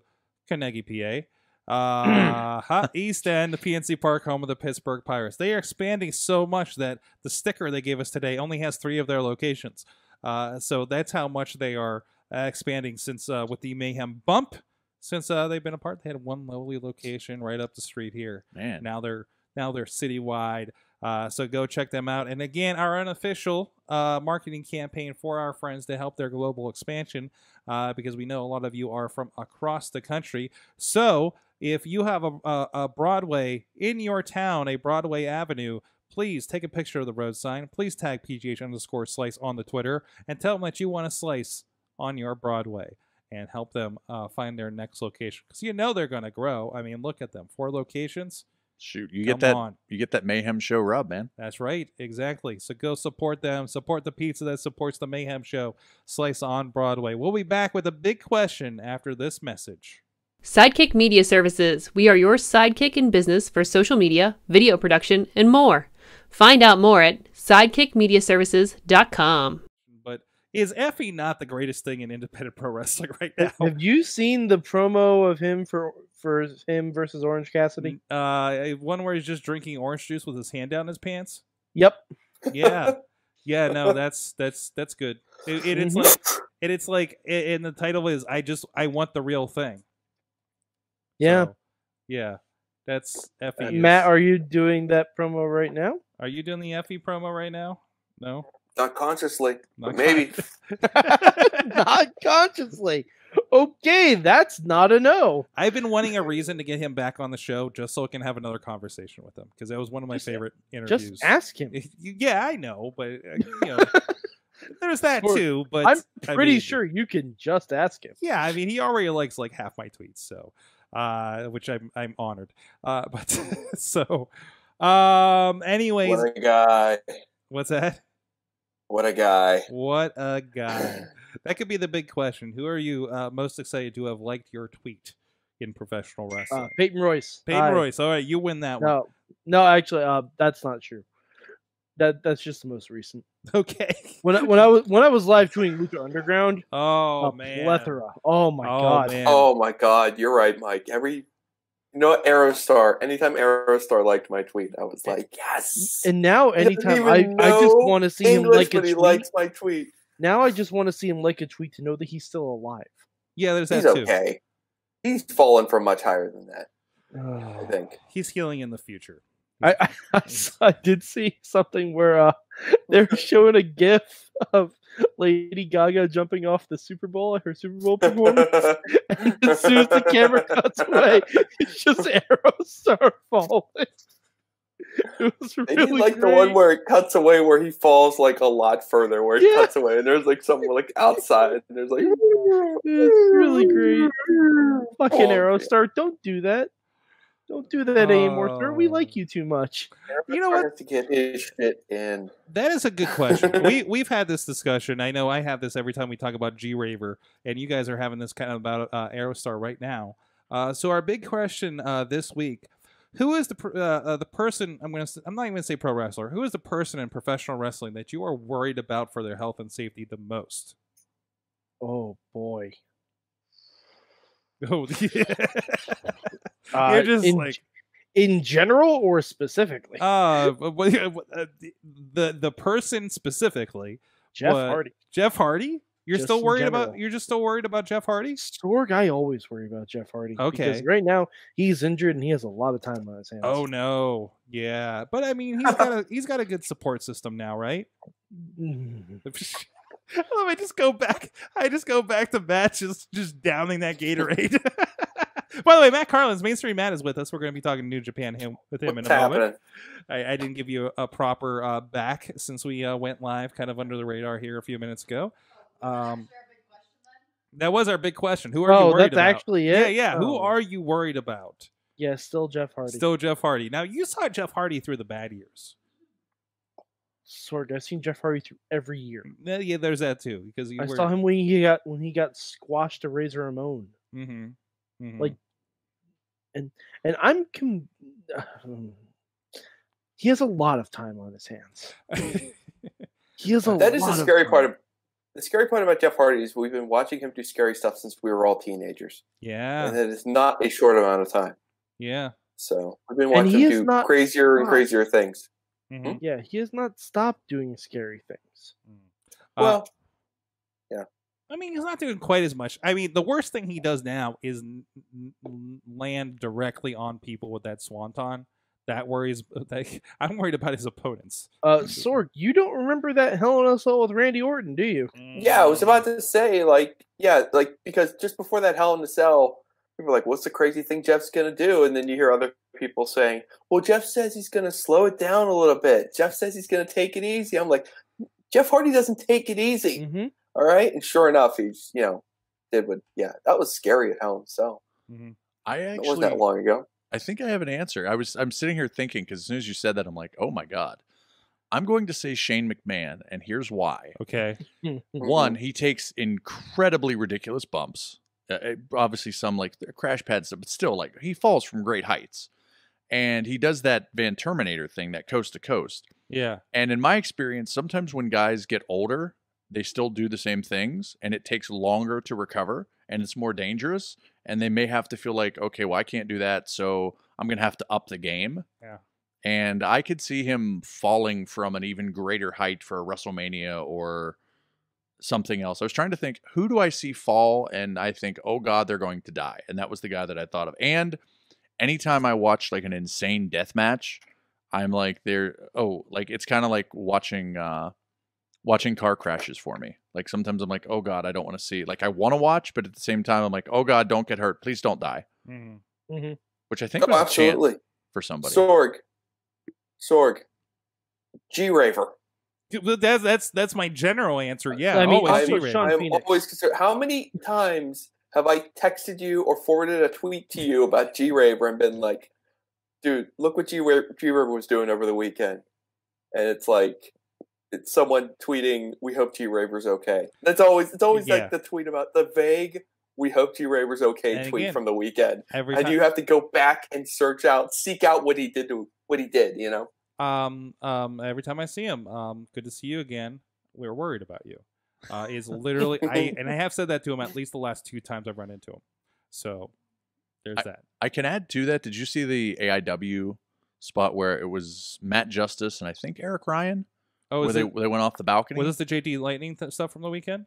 Carnegie, PA. Uh, East End, the PNC Park, home of the Pittsburgh Pirates. They are expanding so much that the sticker they gave us today only has three of their locations. Uh, so that's how much they are uh, expanding since uh, with the Mayhem Bump. Since uh, they've been apart, they had one lovely location right up the street here. man. Now they're now they're citywide. Uh, so go check them out. And again, our unofficial uh, marketing campaign for our friends to help their global expansion, uh, because we know a lot of you are from across the country. So if you have a, a, a Broadway in your town, a Broadway Avenue, please take a picture of the road sign. Please tag PGH underscore slice on the Twitter and tell them that you want to slice on your Broadway and help them uh, find their next location because you know they're going to grow. I mean, look at them, four locations. Shoot, you Come get that on. you get that mayhem show rub, man. That's right, exactly. So go support them. Support the pizza that supports the Mayhem Show. Slice on Broadway. We'll be back with a big question after this message. Sidekick Media Services. We are your sidekick in business for social media, video production, and more. Find out more at sidekicmediaservices.com. But is Effy not the greatest thing in independent pro wrestling right now? Have you seen the promo of him for for him versus Orange Cassidy? Uh, one where he's just drinking orange juice with his hand down his pants. Yep. Yeah, yeah. No, that's that's that's good. It, it- it's Mhm. like it, it's like a- and the title is I just I want the real thing. Yeah. So, yeah. That's Effy. Uh, Matt, are you doing that promo right now? Are you doing the Effy promo right now? No, Not consciously, Not but maybe. not consciously. Okay, that's not a no. I've been wanting a reason to get him back on the show just so I can have another conversation with him because that was one of my Just- favorite interviews. Just ask him. yeah, I know, but uh, you know, there's that Sure. too. But I'm I pretty mean, sure you can just ask him. Yeah, I mean, he already likes like half my tweets, so uh, which I'm I'm honored. Uh, but so, um, anyways, What a guy. what's that? What a guy. What a guy. That could be the big question. Who are you uh, most excited to have liked your tweet in professional wrestling? Uh, Peyton Royce. Peyton Hi. Royce. All right, you win that one. No, no, actually, uh, that's not true. That that's just the most recent. Okay. When I, when I was when I was live tweeting Lucha Underground, Oh a man. plethora. Oh my oh, god. Man. Oh my god, you're right, Mike. Every you know what, Aerostar, anytime Aerostar liked my tweet, I was like, yes. And now, anytime I, I just want to see him like a but he likes my tweet. Now I just want to see him like a tweet to know that he's still alive. Yeah, there's that He's too. okay. He's fallen from much higher than that, I think. He's healing in the future. I, I, I, saw- I did see something where uh, they're showing a GIF of Lady Gaga jumping off the Super Bowl at her Super Bowl performance, and as soon as the camera cuts away, it's just Aerostar falling. It was They did like the one where it cuts away where he falls like a lot further, where it Yeah. cuts away and there's like somewhere like outside and there's like It's really great. Fucking Oh, man. Don't do that. Don't do that anymore, sir. We like you too much. You know what? Has to get his shit in. That is a good question. we we've had this discussion. I know I have this every time we talk about G Raver, and you guys are having this kind of about uh, Aerostar right now. Uh, so our big question uh, this week: Who is the uh, uh, the person? I'm gonna. s- I'm not even gonna say pro wrestler. Who is the person in professional wrestling that you are worried about for their health and safety the most? Oh boy. Oh, yeah. Uh, You're just in, like- in general or specifically? uh, what- uh, the the person specifically, Jeff what- Hardy. Jeff Hardy. You're Just still worried about. You're just still worried about Jeff Hardy. Sorg, I always worry about Jeff Hardy. Okay. Because right now he's injured and he has a lot of time on his hands. Oh no, yeah, but I mean, he's got a he's got a good support system now, right? Mm. Let me just go back. I just go back to Matt just just downing that Gatorade. By the way, Matt Carlin's mainstream Matt is with us. We're going to be talking New Japan him with him What's in a moment. I, I didn't give you a, a proper uh, back since we uh, went live, kind of under the radar here a few minutes ago. Um, that was our big question. Who are you Oh, worried that's about? actually Yeah, it? yeah. Who Oh. are you worried about? Yeah, still Jeff Hardy. Still Jeff Hardy. Now you saw Jeff Hardy through the bad years. Sorg. I've seen Jeff Hardy through every year. Yeah, yeah, there's that too because you I were, saw him when he got when he got squashed to Razor Ramon, Mhm, mhm. Like, and and I'm com- he has a lot of time on his hands. He has a That is lot the of scary part of the scary part about Jeff Hardy is we've been watching him do scary stuff since we were all teenagers, yeah, and it is not a short amount of time. yeah. So we've been watching him do not crazier and crazier things. mhm. Yeah, he has not stopped doing scary things. Uh, yeah. I mean, he's not doing quite as much. I mean, the worst thing he does now is n- n- land directly on people with that swanton. That worries. That, I'm worried about his opponents. Uh, Sorg, you don't remember that Hell in a Cell with Randy Orton, do you? yeah, I was about to say like yeah, like because just before that Hell in a Cell, people were like, "What's the crazy thing Jeff's gonna do?" And then you hear other people saying, "Well, Jeff says he's gonna slow it down a little bit. Jeff says he's gonna take it easy." I'm like, Jeff Hardy doesn't take it easy. Mm-hmm. All right, and sure enough, he's you know did what? Yeah, that was scary at Hell in a Cell. Mhm. I That actually wasn't that long ago. I think I have an answer. I was I'm sitting here thinking because as soon as you said that, I'm like, oh my god. I'm going to say Shane McMahon, and here's why. Okay. One, he takes incredibly ridiculous bumps. Uh, uh, obviously, some like the crash pads, but still, like he falls from great heights, and he does that Van Terminator thing, that coast to coast. Yeah. And in my experience, sometimes when guys get older, they still do the same things and it takes longer to recover and it's more dangerous. And they may have to feel like, okay, well, I can't do that. So I'm going to have to up the game. Yeah. And I could see him falling from an even greater height for a WrestleMania or something else. I was trying to think, who do I see fall? And I think, oh God, they're going to die. And that was the guy that I thought of. And anytime I watch like an insane death match, I'm like there oh like it's kind of like watching uh watching car crashes for me. Like sometimes I'm like, "Oh god, I don't want to see." Like I want to watch, but at the same time I'm like, "Oh god, don't get hurt. Please don't die." Mhm. Which I think Oh, was a chant absolutely. for somebody. Sorg, Sorg, G Raver. That's that's that's my general answer. Yeah. I mean, always I'm G with I'm always concerned. How many times have I texted you or forwarded a tweet to you about G Raver and been like, "Dude, look what G Raver was doing over the weekend," and it's like. It's someone tweeting, "We hope G Raver's okay." That's always it's always Yeah. like the tweet about the vague, "We hope G Raver's okay" And tweet again, from the weekend, Every and time. you have to go back and search out, seek out what he did to what he did. You know, um um every time I see him, um, good to see you again. We're worried about you. Uh, is literally I and I have said that to him at least the last two times I've run into him. So there's that. I can add to that. Did you see the AIW spot where it was Matt Justice and I think Eric Ryan Oh, where they it, they went off the balcony? was this the JD Lightning th- stuff from the weekend?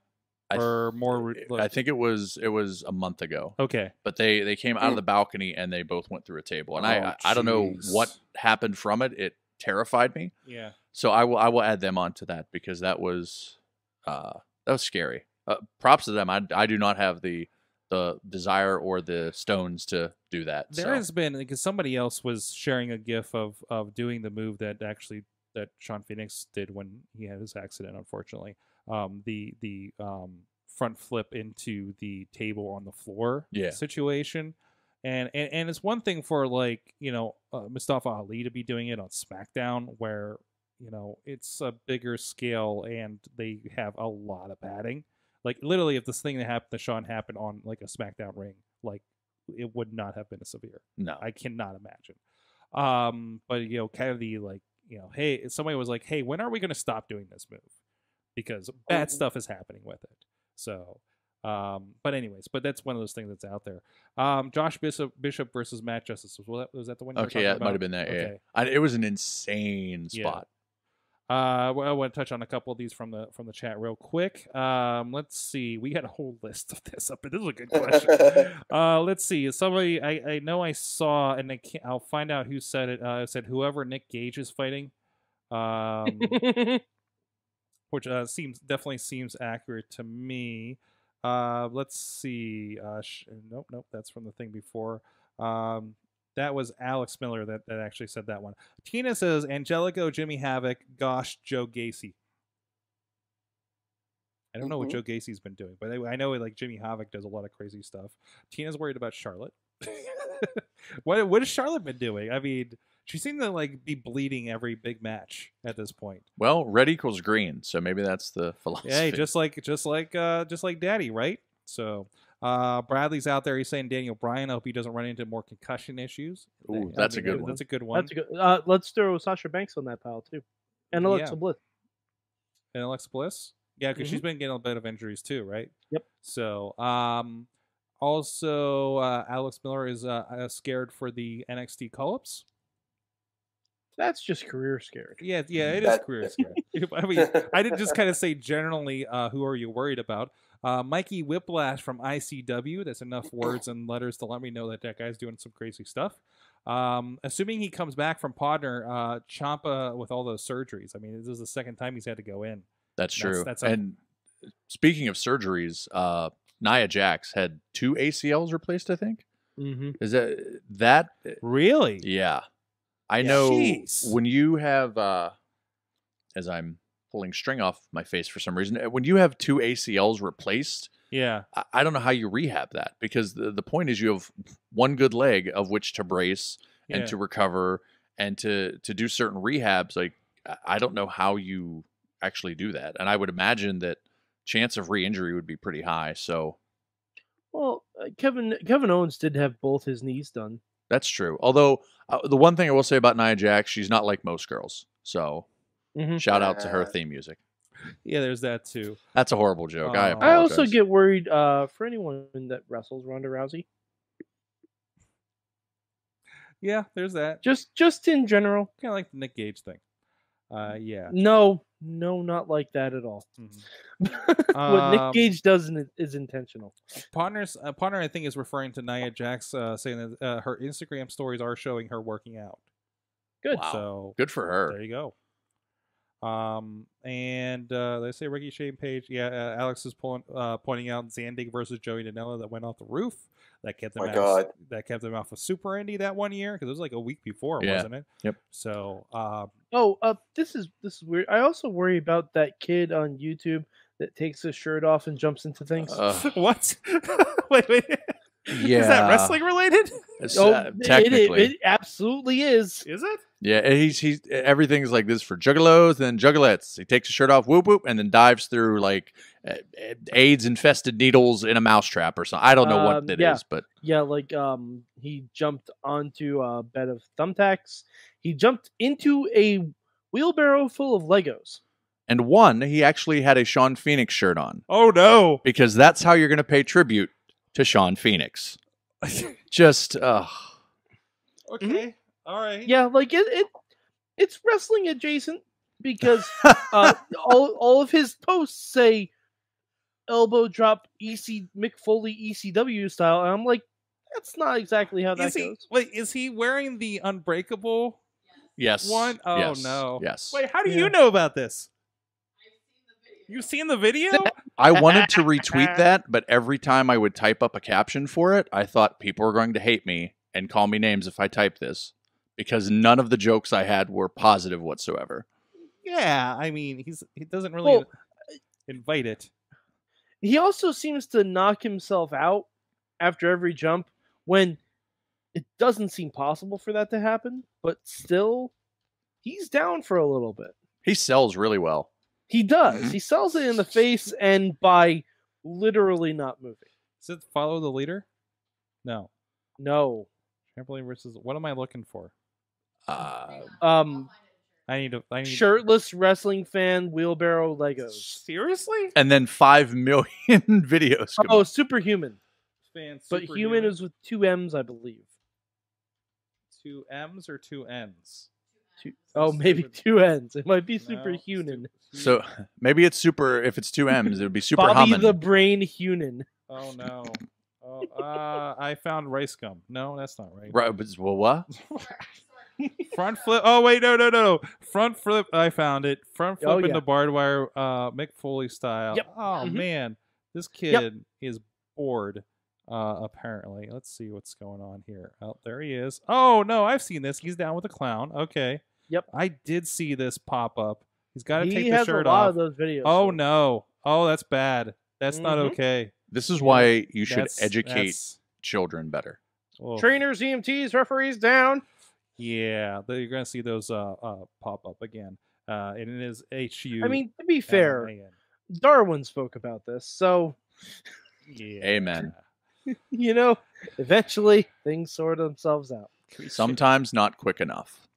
I or more? re- I think it was it was a month ago. Okay. but they they came out of the balcony and they both went through a table and I Oh, I I don't know what happened from it it terrified me Yeah. so I will I will add them onto that because that was uh that was scary uh, props to them I I do not have the the desire or the stones to do that There so. has been because somebody else was sharing a gif of of doing the move that actually that Sean Phoenix did when he had his accident. Unfortunately, um, the the um, front flip into the table on the floor Yeah. situation. And, and and it's one thing for like you know uh, Mustafa Ali to be doing it on SmackDown where you know it's a bigger scale and they have a lot of padding. Like literally, if this thing that happened to Sean happened on like a SmackDown ring, like it would not have been as severe. no I cannot imagine. Um, but you know, kind of the like, you know, hey, somebody was like, hey, when are we going to stop doing this move? Because bad Oh. stuff is happening with it. So, um, but anyways, but that's one of those things that's out there. Um, Josh Bishop, Bishop versus Matt Justice was that was that the one? you were okay yeah it might have been that yeah I, it was an insane spot Uh, well, I want to touch on a couple of these from the from the chat real quick. Um, let's see. We got a whole list of this up. This is a good question. uh, let's see. Somebody I, I know I saw, and I can't, I'll find out who said it. Uh, said whoever Nick Gage is fighting. Um, which uh, seems definitely seems accurate to me. Uh, let's see. Uh, sh- nope, nope. That's from the thing before. Um, that was Alex Miller that, that actually said that one. Tina says Angelico, Jimmy Havoc, gosh, Joe Gacy. I don't know what Mhm. Joe Gacy's been doing, but I I know like Jimmy Havoc does a lot of crazy stuff. Tina's worried about Charlotte. what what has Charlotte been doing? I mean, she seemed to like be bleeding every big match at this point. Well, red equals green, so maybe that's the philosophy. Yeah, just like just like uh just like Daddy, right? So uh Bradley's out there. He's saying Daniel Bryan. I hope he doesn't run into more concussion issues. Ooh, I that's a good one. That's a good one. That's a good. Uh, let's throw Sasha Banks on that pile too, and Alexa Yeah. Bliss. And Alexa Bliss. Yeah, because she's Mhm. been getting a little bit of injuries too, right? Yep. So, um, also uh, Alex Miller is uh, uh, scared for the NXT call-ups. That's just career scared. Yeah, yeah, it is That- career scare. I mean, I didn't just kind of say generally, uh, who are you worried about? Uh, Mikey Whiplash from ICW. That's enough words and letters to let me know that that guy's doing some crazy stuff. Um, assuming he comes back from Podner, uh, Champa with all those surgeries. I mean, this is the second time he's had to go in. That's That's- true. that's a- and speaking of surgeries, uh, Nia Jax had two ACLs replaced. I think Mm-hmm. is that that. Really? Yeah, I Yeah. know. Jeez. When you have, uh, as I'm pulling string off my face for some reason, when you have two ACLs replaced, Yeah. I, I don't know how you rehab that because the the point is you have one good leg of which to brace Yeah. and to recover and to to do certain rehabs. Like I- I don't know how you actually do that, and I would imagine that chance of re-injury would be pretty high. So Well, uh, Kevin Kevin Owens did have both his knees done. that's true. Although uh, the one thing I will say about Nia Jax, she's not like most girls. So Mhm. shout out to her theme music. Yeah, there's that too. That's a horrible joke. I Oh. I also get worried uh, for anyone that wrestles Ronda Rousey. Yeah, there's that. Just just in general. Kind of like the Nick Gage thing. Uh, yeah. No, no, not like that at all. Mhm. what Um, Nick Gage does in- is intentional. Partners, uh, partner, I think, is referring to Nia Jax, uh, saying that uh, her Instagram stories are showing her working out. Good. Wow. So Good for her. there you go. Um, and uh, they say Ricky Shane Page. Yeah, uh, Alex is pulling, uh, pointing out Zandig versus Joey Danella that went off the roof. That kept them My out. God. Of, that kept them off of Super Indy that one year because it was like a week before, Yeah. wasn't it? Yep. So, um, Oh, uh, this is this is weird. I also worry about that kid on YouTube that takes his shirt off and jumps into things. Ugh. what? wait, wait. Yeah, Is that wrestling related? Oh, uh, it- it- technically, it, absolutely is. Is it? Yeah, he's he's everything's like this for juggalos, then juggalettes. He takes his shirt off, whoop whoop, and then dives through like AIDS infested needles in a mousetrap or something. I don't know what Um, it is, yeah. but Yeah, like um, he jumped onto a bed of thumbtacks. He jumped into a wheelbarrow full of Legos. and one he actually had a Sean Phoenix shirt on Oh no! because that's how you're going to pay tribute to Sean Phoenix. Just uh, okay, all right. Yeah, like it, it it's wrestling adjacent because uh, all all of his posts say elbow drop EC Mick Foley ECW style, and I'm like, that's not exactly how that Is he? goes. Wait, is he wearing the Unbreakable yes, one? Oh yes, no! yes. Wait, how do Yeah. you know about this? You've seen the video? I wanted to retweet that, but every time I would type up a caption for it, I thought people were going to hate me and call me names if I type this because none of the jokes I had were positive whatsoever. yeah, I mean, he's he doesn't really Well, invite it. He also seems to knock himself out after every jump when it doesn't seem possible for that to happen, but still, he's down for a little bit. He sells really well. He does. He sells it in the face and by literally not moving. Does it follow the leader? No. No. Trampoline versus what am I looking for? Uh, Um, I need to. I need shirtless wrestling fan wheelbarrow Legos. Seriously? and then 5 million videos. Oh, up. superhuman. Fan But human is with two M's, I believe. two M's or two N's. Two, oh, maybe two N's. It might be No, superhuman. super- So maybe it's super, if it's two M's, it would be super Bobby humming. the Brain Human. Oh no. Oh, uh, I found rice gum. No, that's not right. Right, but, well, what? Front flip. Oh wait, no, no, no. Front flip. I found it. Front flip Oh, into yeah. barbed wire, uh, Mick Foley style. Yep. Oh Mhm. man, this kid Yep. is bored. Uh, apparently. Let's see what's going on here. Oh, there he is. Oh no, I've seen this. He's down with a clown. Okay. Yep. I did see this pop up. He's got to he take the has shirt a lot off. of those videos. Oh so- no. Oh, that's bad. That's not Mhm. okay. This is why you should That's- educate that's- children better. oh. Trainers, EMTs, referees down. Yeah, you're gonna see those uh, uh pop up again. Uh, and it is HU. I mean, to be fair, man. Darwin spoke about this, so Yeah. Amen. you know, eventually things sort themselves out. Sometimes not quick enough.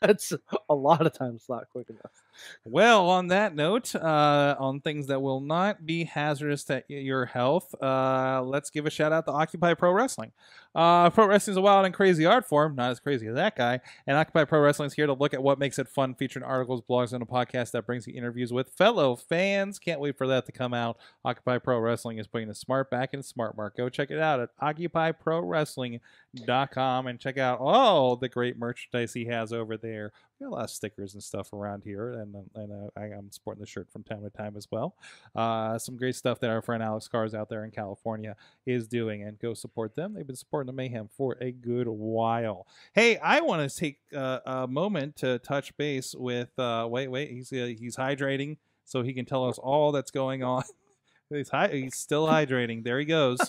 That's a lot of times not quick enough. Well, on that note, uh, on things that will not be hazardous to your health, uh, let's give a shout out to Occupy Pro Wrestling. Uh, pro wrestling is a wild and crazy art form, not as crazy as that guy. And Occupy Pro Wrestling is here to look at what makes it fun, featuring articles, blogs, and a podcast that brings you interviews with fellow fans. Can't wait for that to come out. Occupy Pro Wrestling is putting the smart back in smart mark. Go check it out at occupyprowrestling.com and check out all the great merchandise he has over there. Got a lot of stickers and stuff around here, and um, and uh, I, I'm sporting the shirt from time to time as well. Uh, some great stuff that our friend Alex Cars out there in California is doing, and go support them. They've been supporting the Mayhem for a good while. Hey, I want to take uh, a moment to touch base with. Uh, wait, wait, he's uh, he's hydrating, so he can tell us all that's going on. he's hy- he's still hydrating. There he goes.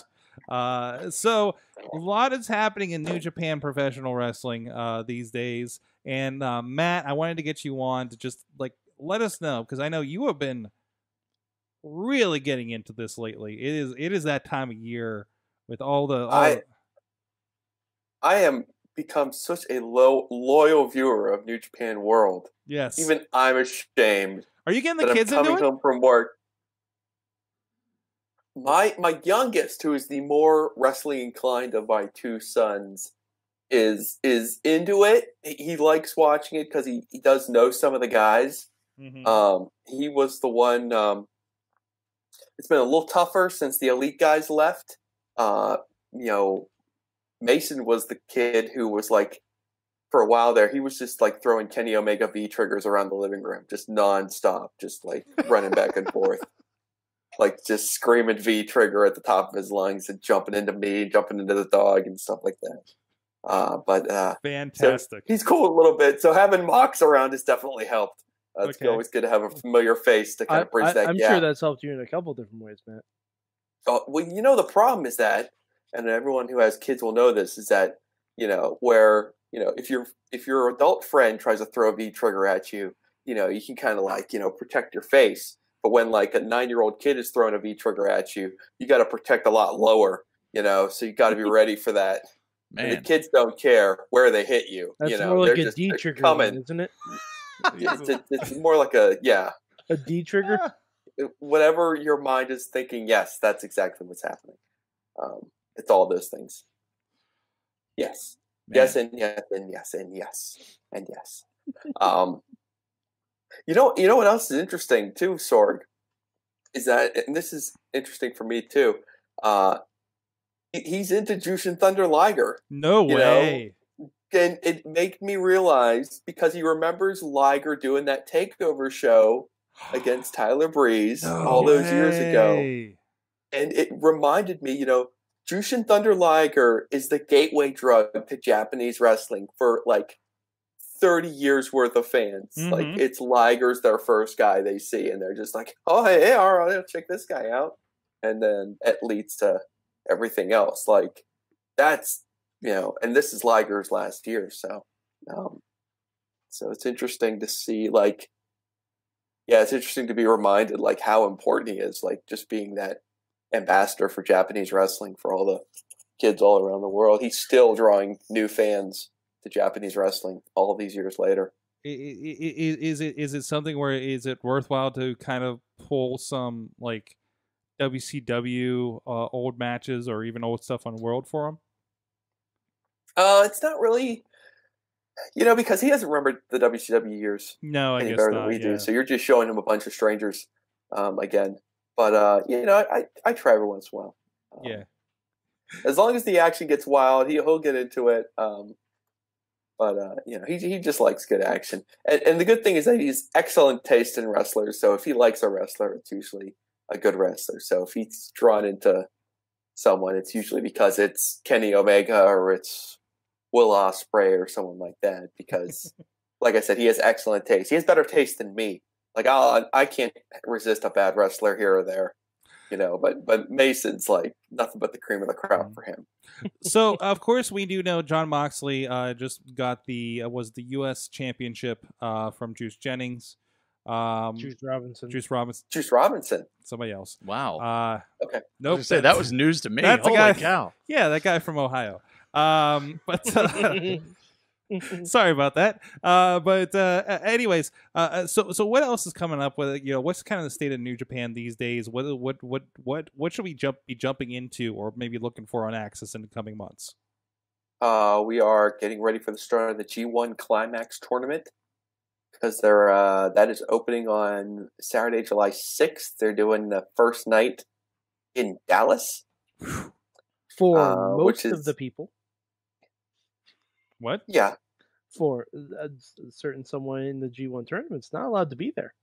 Uh, so a lot is happening in New Japan professional wrestling uh, these days. And uh, Matt, I wanted to get you on to just like let us know because I know you have been really getting into this lately. It is it is that time of year with all the all I- the- I am become such a low loyal viewer of New Japan World. yes. Even I'm ashamed Are you getting the I'm kids coming into it? home from work. My my youngest, who is the more wrestling inclined of my two sons, is is into it. He likes watching it because he, he does know some of the guys. Mhm. Um, he was the one. Um, it's been a little tougher since the elite guys left. Uh, you know, Mason was the kid who was like, for a while there, he was just like throwing Kenny Omega V triggers around the living room, just nonstop, just like running back and forth, like just screaming V trigger at the top of his lungs and jumping into me, jumping into the dog and stuff like that. Uh, but uh, Fantastic. he's cool a little bit. So having Mox around has definitely helped. Uh, it's Okay. always good to have a familiar face to kind I, of bridge that I'm gap. sure that's helped you in a couple different ways, Matt. Oh, well, you know the problem is that, and everyone who has kids will know this is that you know where you know if your if your adult friend tries to throw a V trigger at you, you know you can kind of like you know protect your face. But when like a nine year old kid is throwing a V trigger at you, you got to protect a lot lower. You know, so you got to be ready for that. And the kids don't care where they hit you. That's you know, more like they're a just D they're trigger, coming. isn't it? It's, it's, it's more like a yeah. A D trigger. whatever your mind is thinking, yes, that's exactly what's happening. Um, it's all those things. Yes, man. yes, and yes, and yes, and yes, and yes. um, you know, you know what else is interesting too, Sorg, is that, and this is interesting for me too. Uh, he's into Jushin Thunder Liger, no you know, way. and it made me realize because he remembers Liger doing that takeover show against Tyler Breeze all those years ago and it reminded me, you know, Jushin Thunder Liger is the gateway drug to Japanese wrestling for like 30 years worth of fans. Like Mhm. it's Liger's their first guy they see, and they're just like, oh, hey, all right, I'll check this guy out. And then it leads to everything else. Like that's, you know, and this is Liger's last year. So, um, so it's interesting to see, like, yeah, it's interesting to be reminded, like, how important he is, like, just being that ambassador for Japanese wrestling for all the kids all around the world. He's still drawing new fans to Japanese wrestling all these years later. Is it is it something where is it worthwhile to kind of pull some like WCW uh, old matches or even old stuff on World Forum? Uh, it's not really, you know, because he hasn't remembered the WCW years No, I any guess better not. than we yeah. do. So you're just showing him a bunch of strangers um, again. But uh, you know, I, I try every once in a while. Um, yeah. As long as the action gets wild, he, he'll get into it. Um, but uh, you know, he he just likes good action. And, and the good thing is that he's excellent taste in wrestlers. So if he likes a wrestler, it's usually a good wrestler. So if he's drawn into someone, it's usually because it's Kenny Omega or it's Will Ospreay or someone like that. Because, like I said, he has excellent taste. He has better taste than me. Like I, I can't resist a bad wrestler here or there, you know. But but Mason's like nothing but the cream of the crop for him. so of course we do know Jon Moxley uh, just got the uh, was the U.S. Championship uh, from Juice Jennings. Um, Juice, Robinson, Juice Robinson. Robinson, Juice Robinson. somebody else. Wow. Uh, Okay. I was nope. say that was news to me. that's Holy guy- cow! yeah, that guy from Ohio. Um, but uh, sorry about that. Uh, but uh, anyways, uh, uh, so so what else is coming up with? You know, what's kind of the state of New Japan these days? What what what what what should we jump be jumping into, or maybe looking for on AXS in the coming months? Uh, we are getting ready for the start of the G1 Climax tournament because they're uh, that is opening on Saturday, July sixth. They're doing the first night in Dallas. For Uh, which most of the people, What? Yeah, for a s- certain someone in the G1 tournament's not allowed to be there.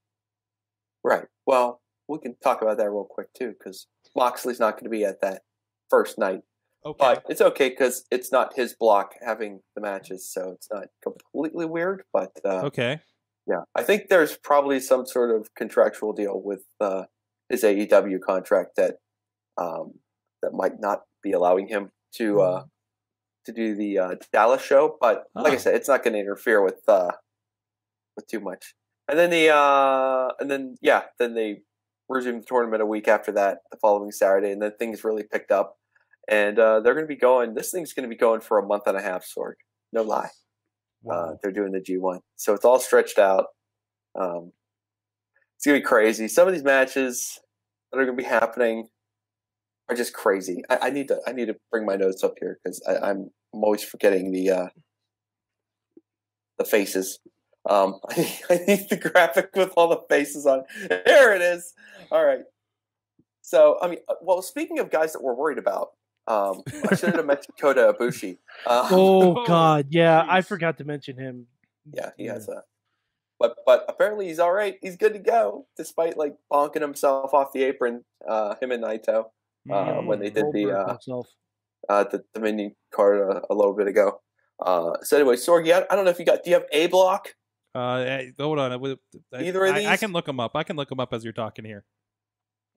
right. Well, we can talk about that real quick too because Moxley's not going to be at that first night, Okay. but it's okay because it's not his block having the matches, so it's not completely weird. But uh, okay. Yeah, I think there's probably some sort of contractual deal with uh, his AEW contract that um, that might not be allowing him to uh, to do the uh, Dallas show. But like I Ah. said, it's not going to interfere with uh, with too much. And then the uh, and then yeah, then they resumed the tournament a week after that, the following Saturday, and then things really picked up. And uh, they're going to be going. This thing's going to be going for a month and a half. Sorg, no lie uh, they're doing the G1. So it's all stretched out. Um, it's gonna be crazy. Some of these matches that are gonna be happening are just crazy. I, I need to I need to bring my notes up here because I'm I'm always forgetting the uh, the faces. Um, I need, I need the graphic with all the faces on. There it is. All right. So I mean, uh, well, speaking of guys that we're worried about, um, I should have mentioned Kota Ibushi. Um, Oh Oh, God, yeah, I forgot to mention him. Yeah, he has a. But but apparently he's all right. He's good to go, despite like bonking himself off the apron. Uh, him and Naito uh, when they did the Goldberg uh, uh, the Dominion card a, a little bit ago. Uh, so anyway, Sorgi, I, I don't know if you got. Do you have a block? Uh, hold on. I- I- Either of I, I can look them up. I can look them up as you're talking here.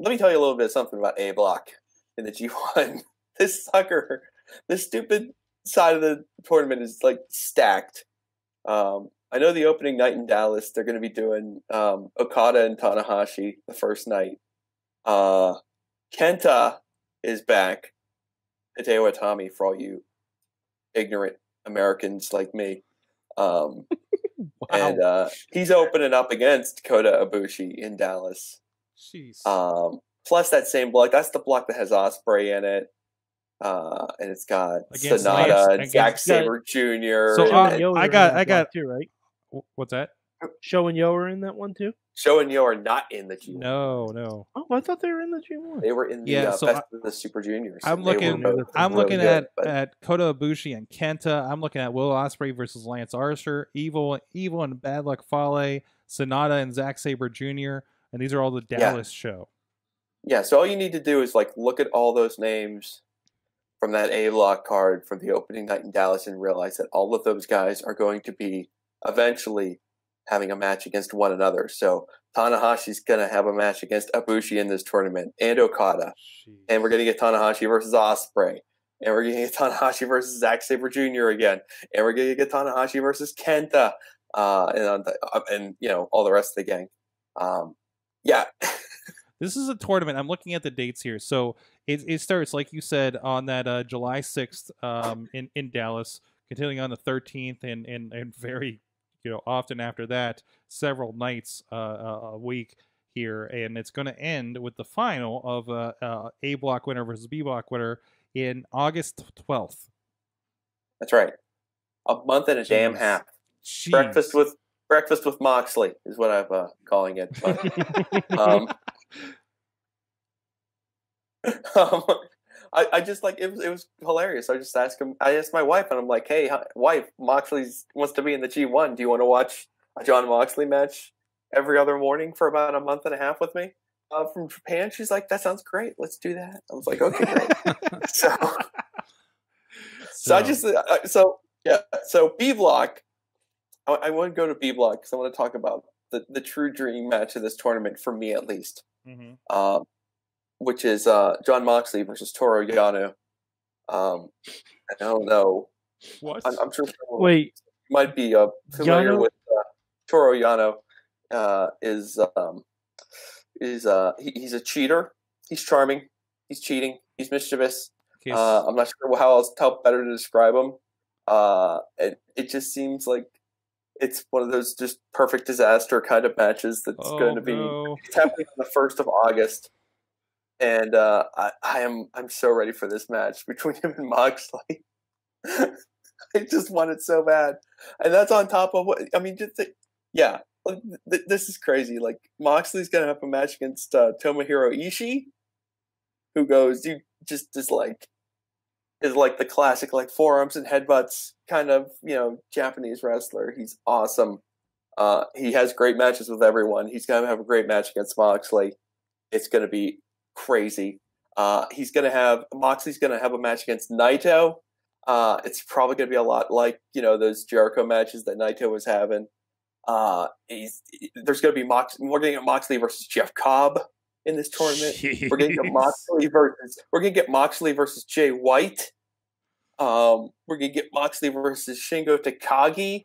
Let me tell you a little bit of something about A block in the G1. this sucker, this stupid side of the tournament is like stacked. Um, I know the opening night in Dallas, they're going to be doing um, Okada and Tanahashi the first night. Uh, Kenta is back. Hideo Itami for all you ignorant Americans like me. Um, And uh, he's opening up against Kota Ibushi in Dallas. Jeez. Um, plus that same block, that's the block that has Ospreay in it. Uh, and it's got Against Sanada Lance- and Zack against- Sabre Jr. So, uh, and I got I got- block too, right? What's that? Sho and Yoh are in that one too. Sho and Yoh are not in the G1. No, no. Oh, I thought they were in the G1. They were in the Yeah, uh, so Best I- of the Super Juniors. I'm and they were looking- both I'm really looking good, at but- at Kota Ibushi and Kenta. I'm looking at Will Ospreay versus Lance Archer, Evil, Evil and Bad Luck Fale, Sanada and Zack Sabre Jr. And these are all the Yeah. Dallas show. Yeah, so all you need to do is like look at all those names from that A block card from the opening night in Dallas and realize that all of those guys are going to be eventually having a match against one another. So Tanahashi's going to have a match against Ibushi in this tournament and Okada. And we're going to get Tanahashi versus Ospreay. And we're going to get Tanahashi versus Zack Sabre Jr. again. And we're going to get Tanahashi versus Kenta. Uh, and, uh, and, you know, all the rest of the gang. Um, yeah. This is a tournament. I'm looking at the dates here. So it, it starts, like you said, on that uh, July 6th um, in, in Dallas, continuing on the 13th, and, and, and very, you know, often after that, several nights uh, a a week here. And it's going to end with the final of uh, uh, A block winner versus B block winner in August 12th. That's right. A month and a damn half. Jeez. Breakfast with breakfast with Moxley is what I'm uh, calling it. But, um, um, I, I just like it was it was hilarious. I just asked him. I asked my wife, and I'm like, "Hey, wife, Moxley wants to be in the G1. Do you want to watch a Jon Moxley match every other morning for about a month and a half with me uh, from Japan?" She's like, "That sounds great. Let's do that." I was like, "Okay, great." so, so I just uh, so yeah. So B Block, I, I want to go to B Block because I want to talk about the the true dream match of this tournament for me at least Mhm. um, which is uh, Jon Moxley versus Toru Yano. Um, I don't know. What? I'm, I'm sure someone Wait, might be uh, familiar Yano? with uh, Toru Yano. Uh, is um, is uh, he, he's a cheater. He's charming. He's cheating. He's mischievous. Okay, Uh, I'm not sure how else how better to describe him. Uh, it it just seems like it's one of those just perfect disaster kind of matches that's oh, going to be no. it's happening on the first of August, and uh, I, I am I'm so ready for this match between him and Moxley. I just want it so bad, and that's on top of what I mean. Just think, yeah, like, th- this is crazy. Like Moxley's gonna have a match against uh, Tomohiro Ishii, who goes you just is like is like the classic like forearms and headbutts kind of you know Japanese wrestler. He's awesome. Uh, he has great matches with everyone. He's going to have a great match against Moxley. It's going to be crazy. Uh, he's going to have Moxley's going to have a match against Naito. Uh, it's probably going to be a lot like you know those Jericho matches that Naito was having. Uh, he's, there's going to be Mox. We're going to get Moxley versus Jeff Cobb in this tournament. We're going to get Moxley versus we're going to get Moxley versus Jay White. Um, we're going to get Moxley versus Shingo Takagi.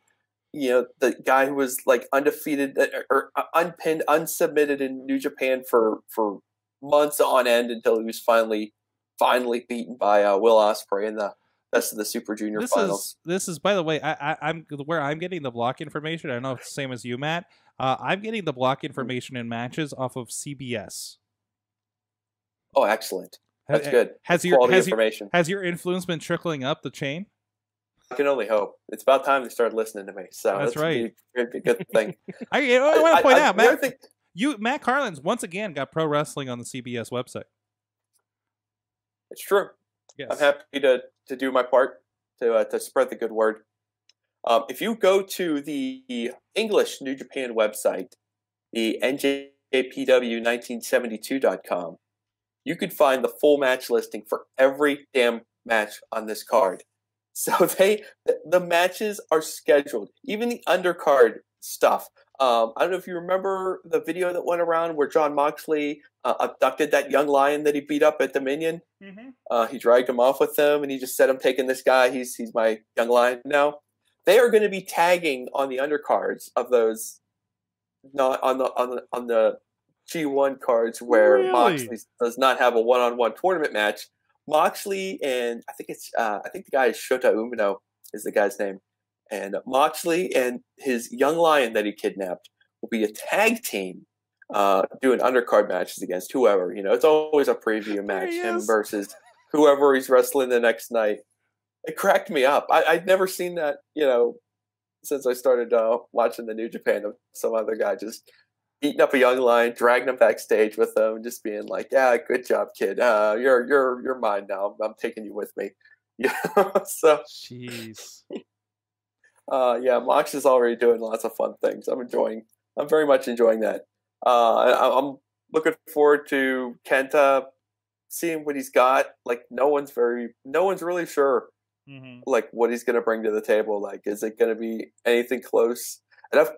You know, the guy who was like undefeated uh, or uh, unpinned, unsubmitted in New Japan for for months on end until he was finally finally beaten by uh, Will Ospreay in the best of the Super Junior This finals. is this is by the way, I, I I'm where I'm getting the block information. I don't know if it's the same as you, Matt. Uh, I'm getting the block information in matches off of CBS. Oh, excellent! That's good. Has That's your has your, has your influence been trickling up the chain? I can only hope. It's about time they started listening to me. So That's that's, right. be a good- thing. I, I want to point out, the Matt. thing- You Matt Carlin's once again got pro wrestling on the CBS website. it's true. Yes. I'm happy to to do my part to uh, to spread the good word. Um, if you go to the English New Japan website, the NJPW1972.com, you could find the full match listing for every damn match on this card. So they the, the matches are scheduled, even the undercard stuff. Um, I don't know if you remember the video that went around where Jon Moxley uh, abducted that young lion that he beat up at Dominion. Mm-hmm. Uh, he dragged him off with them, and he just said, "I'm taking this guy. He's he's my young lion now." They are going to be tagging on the undercards of those, not on the on the on the G1 cards where Really? Moxley does not have a one-on-one tournament match. Moxley and I think it's uh, I think the guy is Shota Umino is the guy's name, and Moxley and his young lion that he kidnapped will be a tag team uh, doing undercard matches against whoever. You know, it's always a preview match, him is. versus whoever he's wrestling the next night. It cracked me up. I, I'd never seen that, you know, since I started uh, watching the New Japan. Of some other guy just beating up a young lion, dragging him backstage with him, and just being like, "Yeah, good job, kid. Uh, you're you're you're mine now. I'm taking you with me." Yeah. so Jeez. Uh, yeah, Mox is already doing lots of fun things. I'm enjoying. I'm very much enjoying that. Uh, I, I'm looking forward to Kenta seeing what he's got. Like no one's very, no one's really sure hmm like what he's going to bring to the table. Like, is it going to be anything close? And I've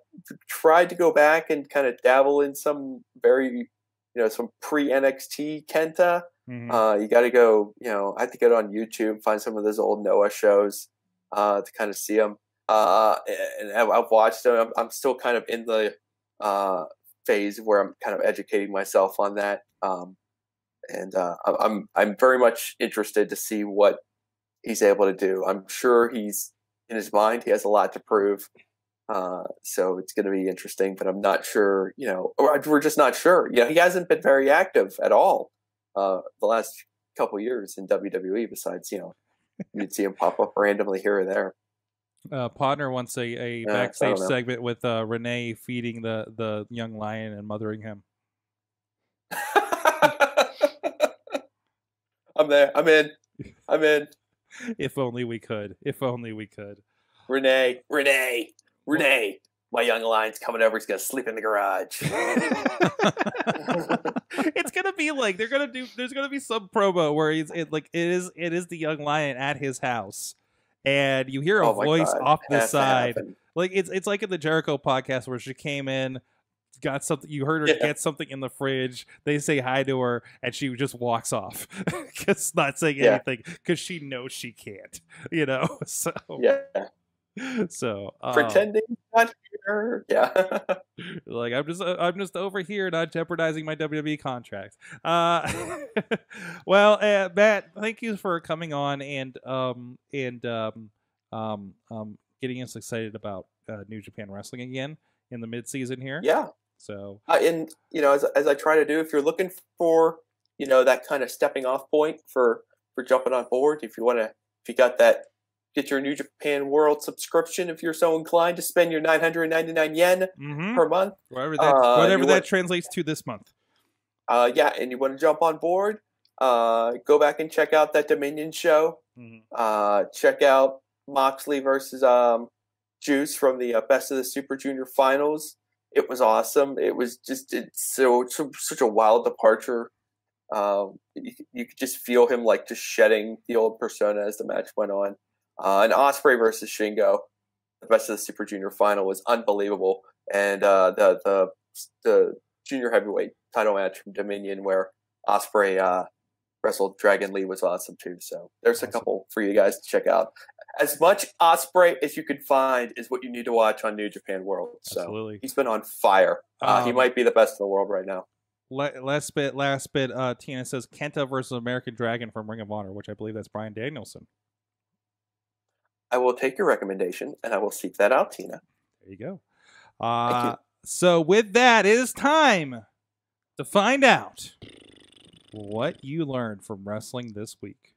tried to go back and kind of dabble in some very, you know, some pre NXT Kenta. hmm Uh, you got to go, you know, I have to get on YouTube, find some of those old Noah shows uh, to kind of see them. Uh, and I've, watched them. I'm, I'm still kind of in the uh, phase where I'm kind of educating myself on that. Um, and uh, I'm I'm very much interested to see what he's able to do. I'm sure he's in his mind he has a lot to prove. Uh, so it's going to be interesting, but I'm not sure. You know, or we're just not sure. You know, he hasn't been very active at all uh, the last couple years in WWE. Besides, you know, you'd see him pop up randomly here or there. Uh, Podner wants a, a Yeah, backstage segment with uh, Renee feeding the, the young lion and mothering him. I'm there. I'm in. I'm in. If only we could. If only we could. Renee, Renee, Renee. My young lion's coming over. He's gonna sleep in the garage. it's gonna be like they're gonna do. There's gonna be some promo where he's it, like it is. It is the young lion at his house, and you hear a Oh voice God, off the side. Like it's it's like in the Jericho podcast where she came in, got something. You heard her Yeah. get something in the fridge. They say hi to her, and she just walks off, just not saying Yeah. anything because she knows she can't. You know. So Yeah, so um, pretending not here. Yeah, like I'm just uh, I'm just over here not jeopardizing my WWE contract. Uh, well, uh, Matt, thank you for coming on and um and um um um getting us excited about uh, New Japan Wrestling again in the mid season here. yeah. So Uh, and you know, as as I try to do, if you're looking for you know that kind of stepping off point for for jumping on board, if you want to, if you got that, get your New Japan World subscription. If you're so inclined to spend your 999 yen mhm, per month, whatever that uh, whatever that want- translates to this month. uh, yeah, and you want to jump on board, uh, go back and check out that Dominion show. Mhm. Uh, check out Moxley versus um, Juice from the uh, Best of the Super Junior Finals. It was awesome. It was just it's so, so such a wild departure. Um, you, you could just feel him like just shedding the old persona as the match went on. Uh, and Ospreay versus Shingo, the Best of the Super Junior Final was unbelievable. And uh, the the the junior heavyweight title match from Dominion where Ospreay uh, wrestled Dragon Lee was awesome too. So there's a couple for you guys to check out. As much Ospreay as you could find is what you need to watch on New Japan World. So Absolutely. he's been on fire. Uh, he Um, might be the best in the world right now. Last bit, last bit. Uh, Tina says Kenta versus American Dragon from Ring of Honor, which I believe that's Bryan Danielson. I will take your recommendation and I will seek that out, Tina. There you go. Thank you. Uh, so with that, it is time to find out what you learned from wrestling this week.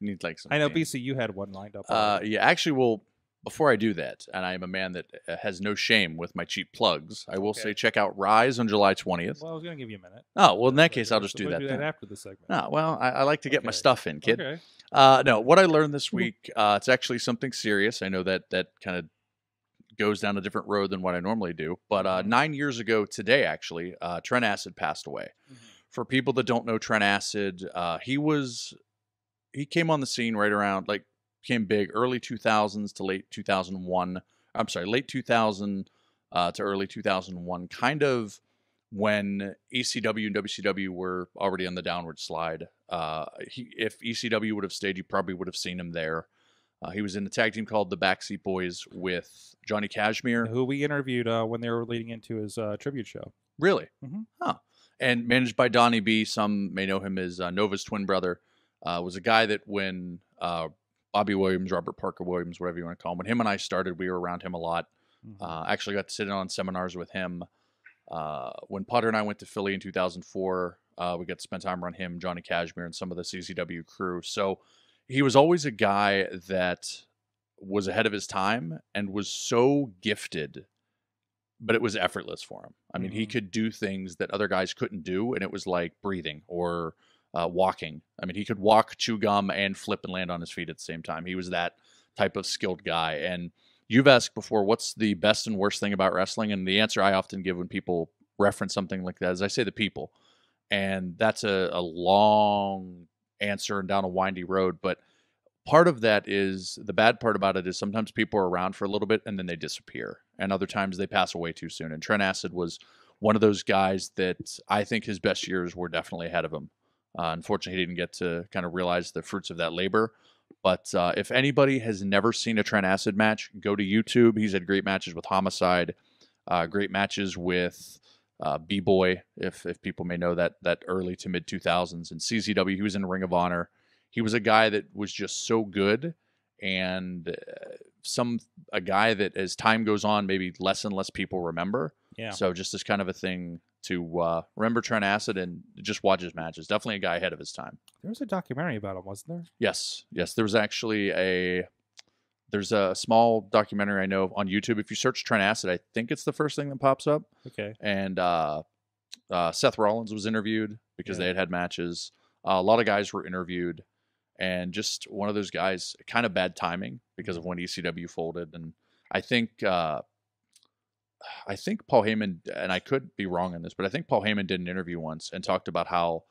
Need like some. I know, theme. BC, you had one lined up. Uh, already. yeah, actually, well, before I do that, and I am a man that uh, has no shame with my cheap plugs, I will Okay. say check out Rise on July 20th. well, I was going to give you a minute. Oh, well, in that case, I'll just do that. Do that after the segment. Oh, well, I, I like to get my stuff in, kid. Okay. Uh, no, what I learned this week, uh, it's actually something serious. I know that that kind of goes down a different road than what I normally do. But uh, Mhm. nine years ago today, actually, uh, Trent Acid passed away. For people that don't know Trent Acid, uh, he was he came on the scene right around like became big early 2000s to late 2001. I'm sorry, late 2000 uh, to early 2001, kind of when ECW and WCW were already on the downward slide. Uh, he, if ECW would have stayed, you probably would have seen him there. Uh, he was in a tag team called the Backseat Boys with Johnny Kashmere. Who we interviewed uh, when they were leading into his uh, tribute show. Really? Mhm. Huh. And managed by Donnie B. Some may know him as uh, Nova's twin brother. Uh, was a guy that when uh, Bobby Williams, Robert Parker Williams, whatever you want to call him, when him and I started, we were around him a lot. Mhm. Uh, actually got to sit in on seminars with him. Uh, when Potter and I went to Philly in 2004, uh, we got to spend time around him, Johnny Kashmere, and some of the CCW crew. So he was always a guy that was ahead of his time and was so gifted, but it was effortless for him. I mean, he Mhm. could do things that other guys couldn't do, and it was like breathing or uh, walking. I mean, he could walk, chew gum, and flip and land on his feet at the same time. He was that type of skilled guy. And you've asked before, what's the best and worst thing about wrestling? And the answer I often give when people reference something like that is I say the people. And that's a, a long answer and down a windy road. But part of that is the bad part about it is sometimes people are around for a little bit and then they disappear. And other times they pass away too soon. And Trent Acid was one of those guys that I think his best years were definitely ahead of him. Uh, unfortunately, he didn't get to kind of realize the fruits of that labor. But uh, if anybody has never seen a Trent Acid match, go to YouTube. He's had great matches with Homicide, uh, great matches with uh, B Boy, if if people may know that that early to mid 2000s, and CZW. He was in Ring of Honor. He was a guy that was just so good, and uh, some a guy that as time goes on, maybe less and less people remember. Yeah. So just as kind of a thing to uh, remember Trent Acid and just watch his matches. Definitely a guy ahead of his time. There was a documentary about him, wasn't there? Yes, yes. There was actually a there's a small documentary I know on YouTube. If you search Trent Acid, I think it's the first thing that pops up. Okay. And uh, uh, Seth Rollins was interviewed because Yeah. they had had matches. Uh, a lot of guys were interviewed, and just one of those guys, kind of bad timing because of when ECW folded. And I think, uh, I think Paul Heyman, and I could be wrong on this, but I think Paul Heyman did an interview once and talked about how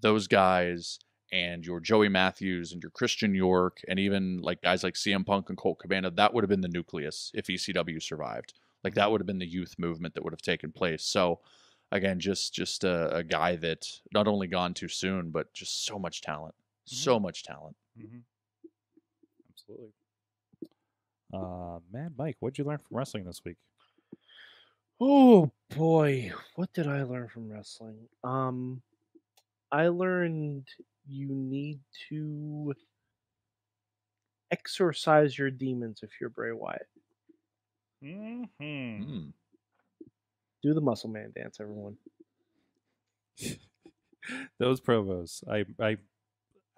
those guys and your Joey Matthews and your Christian York and even like guys like CM Punk and Colt Cabana, that would have been the nucleus if ECW survived. Like that would have been the youth movement that would have taken place. So again, just just a, a guy that not only gone too soon, but just so much talent, so much talent. Mm-hmm. Absolutely. Uh, Mad Mike, what'd you learn from wrestling this week? Oh boy, what did I learn from wrestling? Um I learned you need to exorcise your demons if you're Bray Wyatt. Mm-hmm. Mm. Do the muscle man dance, everyone. Those provos. I I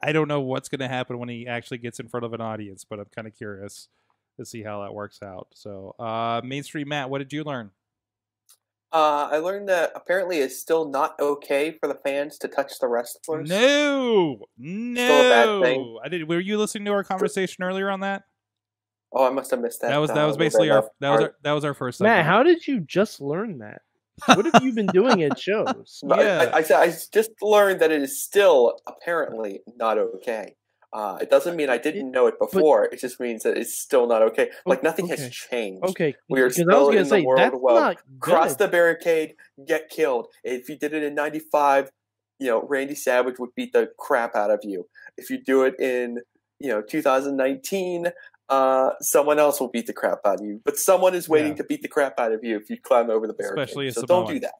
I don't know what's going to happen when he actually gets in front of an audience, but I'm kind of curious to see how that works out. So, uh, mainstream Matt, what did you learn? Uh, I learned that apparently it's still not okay for the fans to touch the wrestlers. No, Still a bad no. thing. I did. Were you listening to our conversation earlier on that? Oh, I must have missed that. That was uh, that was little basically our that was our, that was our first. Matt, segment. how did you just learn that? What have you been doing at shows? Yeah. I, I, said- I just learned that it is still apparently not okay. Uh, it doesn't mean I didn't know it before. it just means that it's still not okay. Like nothing okay. has changed. Okay, We are still in the world not Cross the barricade, get killed. If you did it in '95, you know Randy Savage would beat the crap out of you. If you do it in you know 2019, uh, someone else will beat the crap out of you. But someone is waiting Yeah. to beat the crap out of you if you climb over the barricade. Especially so don't do that.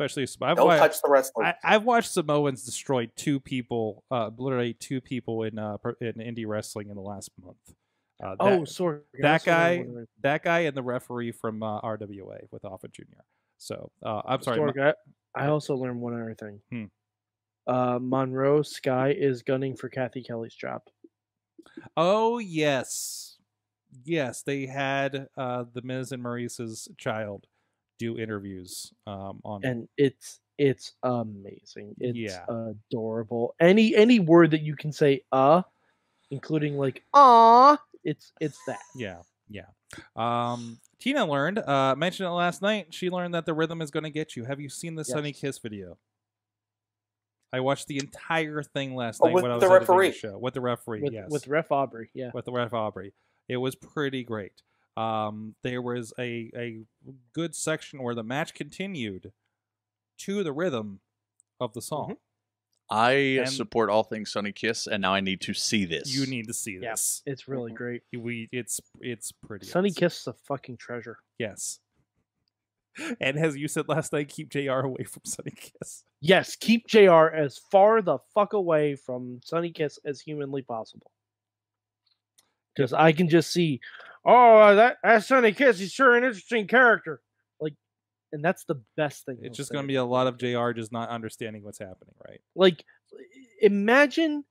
Especially I've Don't watched, touch the wrestler. I, I've watched Samoans destroy two people, uh, literally two people in uh, in indie wrestling in the last month. Uh, that, Oh, sorry. That guy- that guy and the referee from uh, RWA with Alpha Junior. So uh, I'm sorry. Sorg, Ma- I, I also learned one other thing. Hmm. Uh, Monroe Sky is gunning for Cathy Kelley's job. oh yes, yes, they had uh, the Miz and Maryse's child do interviews um, on. and it's it's amazing. It's Yeah. adorable. Any any word that you can say uh, including like ah, it's it's that. Yeah, yeah. Um, Tina learned, uh, mentioned it last night. She learned that the rhythm is going to get you. Have you seen the Sunny Kiss video? I watched the entire thing last Oh, night with when I was the editing referee. show with the referee. With yes, with Ref Aubrey, yeah. with the ref Aubrey. It was pretty great. Um, there was a a good section where the match continued to the rhythm of the song. I And- support all things Sunny Kiss, and now I need to see this. You need to see Yeah. this. It's really great. We it's it's pretty. Sunny awesome. Kiss is a fucking treasure. Yes. And as you said last night, keep JR away from Sunny Kiss. Yes, keep JR as far the fuck away from Sunny Kiss as humanly possible. Because I can just see, oh, that, that Sunny Kiss, he's sure an interesting character. Like, and that's the best thing. It's just going to be a lot of JR just not understanding what's happening, right? like imagine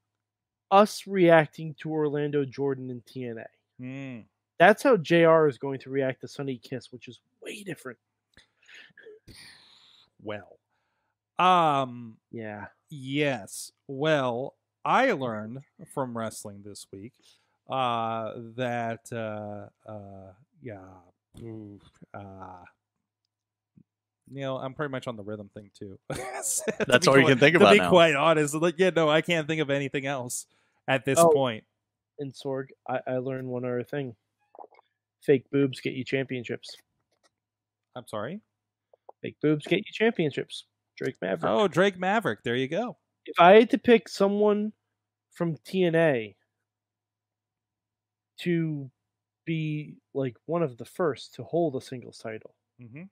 us reacting to Orlando Jordan in TNA. Mm. That's how JR is going to react to Sunny Kiss, which is way different. Well, um, Yeah. yes. Well, I learned from wrestling this week uh, that, uh, uh, yeah, uh, you know, I'm pretty much on the rhythm thing too. That's all you can think about. to be now. quite honest, like, yeah, no, I can't think of anything else at this Oh. point. And Sorg, I, I learned one other thing. Fake boobs get you championships. I'm sorry. Fake boobs get you championships. Drake Maverick. Oh, Drake Maverick. There you go. If I had to pick someone from TNA to be like one of the first to hold a singles title, hmm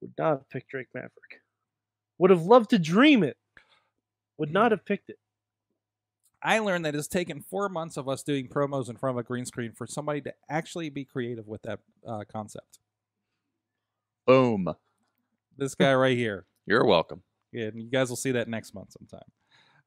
would not have picked Drake Maverick. Would have loved to dream it. Would not have picked it. I learned that it's taken four months of us doing promos in front of a green screen for somebody to actually be creative with that uh, concept. Boom. This guy right here. You're welcome. And you guys will see that next month sometime.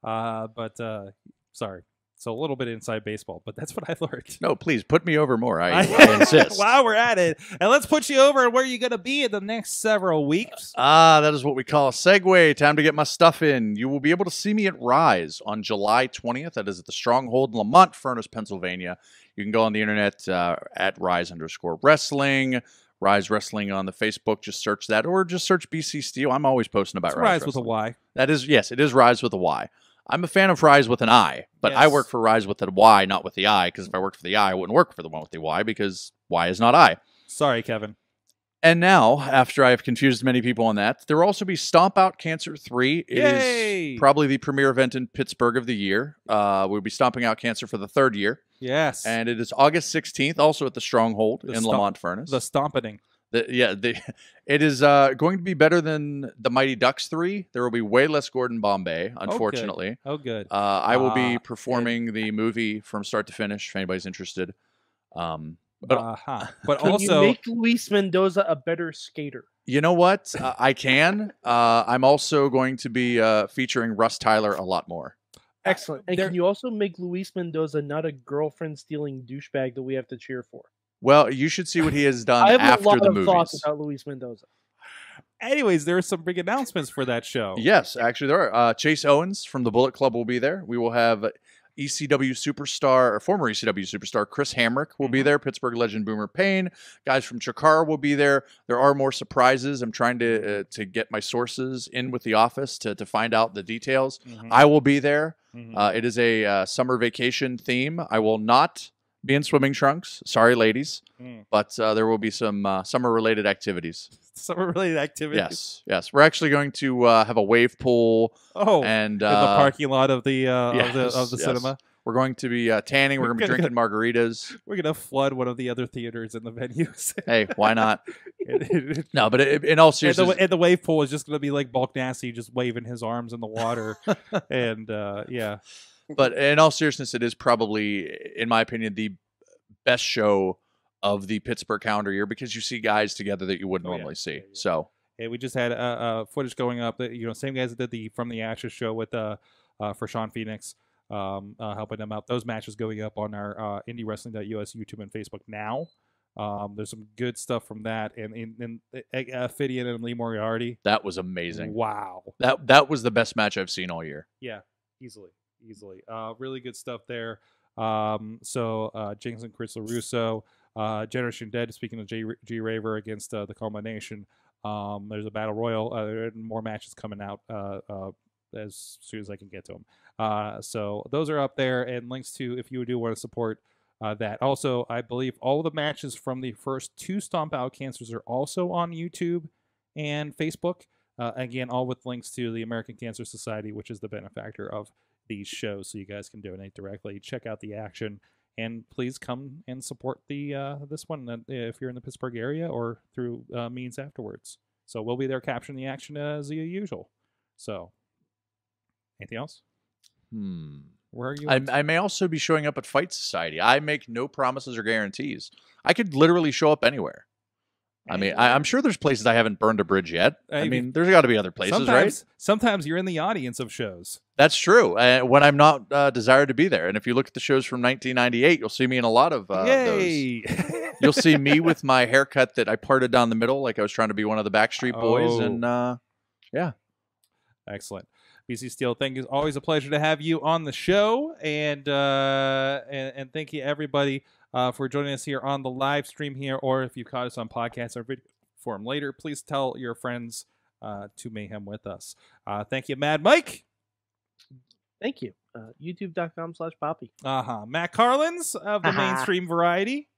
Uh, but uh, sorry. So a little bit inside baseball, but that's what I learned. No, please put me over more. I, I insist. While we're at it, and let's put you over where you're going to be in the next several weeks. Ah, that is what we call a segue. Time to get my stuff in. You will be able to see me at Rise on July 20th. That is at the Stronghold in Lemont Furnace, Pennsylvania. You can go on the internet uh, at Rise underscore wrestling. Rise Wrestling on the Facebook. Just search that, or just search BC Steele. I'm always posting about It's Rise, Rise with a. Y. That is yes, it is Rise with a Y. I'm a fan of Rise with an I, but I work for Rise with a Y, not with the I. Because if I worked for the I, I wouldn't work for the one with the Y because Y is not I. Sorry, Kevin. And now, after I've confused many people on that, there will also be Stomp Out Cancer 3. It is Yay! probably the premier event in Pittsburgh of the year. Uh, we'll be stomping out cancer for the third year. Yes. And it is August 16th, also at the Stronghold The in Lemont Furnace. the stomping. The, yeah, the, it is uh, going to be better than the Mighty Ducks 3. There will be way less Gordon Bombay, unfortunately. Oh, good. Oh Uh, I will Ah, be and- performing the movie from start to finish if anybody's interested. Um, but uh-huh. But Can also, you make Luis Mendoza a better skater? You know what? Uh, I can. Uh, I'm also going to be uh, featuring Russ Tyler a lot more. Excellent. And there- can you also make Luis Mendoza not a girlfriend stealing douchebag that we have to cheer for? Well, you should see what he has done I have after a lot the of thoughts about Luis Mendoza. anyways, there are some big announcements for that show. Yes, actually, there are. Uh, Chase Owens from the Bullet Club will be there. We will have ECW superstar, or former ECW superstar, Chris Hamrick will be Mhm. there. Pittsburgh legend Boomer Payne. Guys from Chikara will be there. There are more surprises. I'm trying to uh, to get my sources in with the office to, to find out the details. Mhm, I will be there. mhm. Uh, it is a uh, summer vacation theme. I will not be in swimming trunks. Sorry, ladies, Mm. but uh, there will be some uh, summer related activities. Summer related activities. Yes, yes. We're actually going to uh, have a wave pool Oh, and in uh, the parking lot of the uh, of the of the yes. cinema. We're going to be uh, tanning. We're going to be We're drinking margaritas. We're gonna flood one of the other theaters in the venues. Hey, why not? and, and- No, but it, in all and seriousness, the, and the wave pool is just gonna be like Bulk Nasty just waving his arms in the water, and uh, yeah, but in all seriousness, it is probably, in my opinion, the best show of the Pittsburgh calendar year because you see guys together that you wouldn't Oh, yeah. normally see. Yeah, yeah. So and we just had uh, uh, footage going up that you know same guys that did the from the Ashes show with uh, uh for Sean Phoenix, um, uh, helping them out. Those matches going up on our uh, IndieWrestling.us YouTube and Facebook now. Um, there's some good stuff from that, and and, and uh, Fidian and Lee Moriarty. that was amazing. Wow, That that was the best match I've seen all year. Yeah, easily, easily. Uh, really good stuff there. Um, so uh, Jinx and Chris LaRusso, uh, Generation Dead. Speaking of G, G Raver against uh, the Culmination, um, there's a battle royal. Uh, more matches coming out uh, uh, as soon as I can get to them. Uh, so those are up there, and links to if you do want to support. Uh, that also, I believe all the matches from the first two Stomp Out Cancers are also on YouTube and Facebook. Uh, again, all with links to the American Cancer Society, which is the benefactor of these shows, so you guys can donate directly. Check out the action, and please come and support the uh, this one uh, if you're in the Pittsburgh area or through uh, means afterwards. So we'll be there capturing the action as usual. So, anything else? Hmm. Where are you? I, I may also be showing up at Fight Society. I make no promises or guarantees. I could literally show up anywhere. I mean, I, I'm sure there's places I haven't burned a bridge yet. I Hey, mean, there's got to be other places, right? sometimes, sometimes you're in the audience of shows. That's true. Uh, when I'm not uh, desired to be there, and if you look at the shows from 1998, you'll see me in a lot of uh, those. You'll see me with my haircut that I parted down the middle, like I was trying to be one of the Backstreet Boys, Oh. and uh, yeah, Excellent. BC Steele, thank you. Always a pleasure to have you on the show, and uh, and, and thank you everybody uh, for joining us here on the live stream here, or if you've caught us on podcast or video form later, please tell your friends uh, to mayhem with us. Uh, thank you, Mad Mike. Thank you. Uh, YouTube.com slash Poppy. Uh huh. Matt Carlins of the mainstream variety.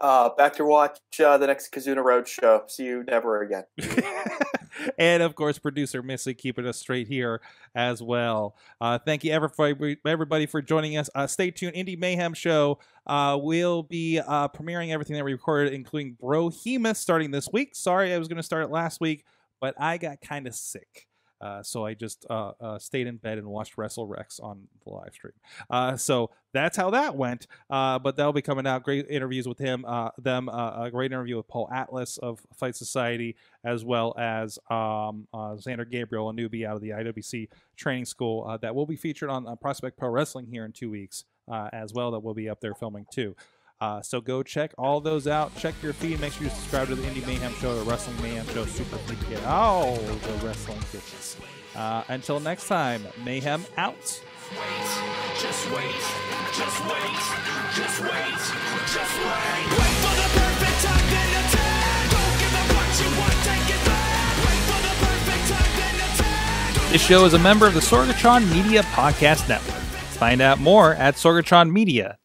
Uh, back to watch uh, the next Kizuna Road show. See you never again. and of course, producer Missy keeping us straight here as well. Uh, thank you everybody, everybody for joining us. Uh, stay tuned. Indie Mayhem Show uh, will be uh, premiering everything that we recorded, including Brohemus, starting this week. Sorry, I was going to start it last week, but I got kind of sick. Uh, so I just uh, uh, stayed in bed and watched Wrestle Rex on the live stream. Uh, so that's how that went. Uh, but that'll be coming out. Great interviews with him, uh, them. A great interview with Paul Atlas of Fight Society, as well as um, Xander Gabriel, a newbie out of the IWC training school that will be featured on Prospect Pro Wrestling here in two weeks as well. That will be up there filming too. Uh, so go check all those out. Check your feed. Make sure you subscribe to the Indie Mayhem Show, the Wrestling Mayhem Show, Super Feed to get all the wrestling goodness. Uh, until next time, Mayhem out. Just wait, just wait, just wait, just wait. Wait for the perfect time, then attack. Don't give up what you want, take it back. Wait for the perfect time, then attack. This show is a member of the Sorgatron Media Podcast Network. Find out more at sorgatronmedia.com.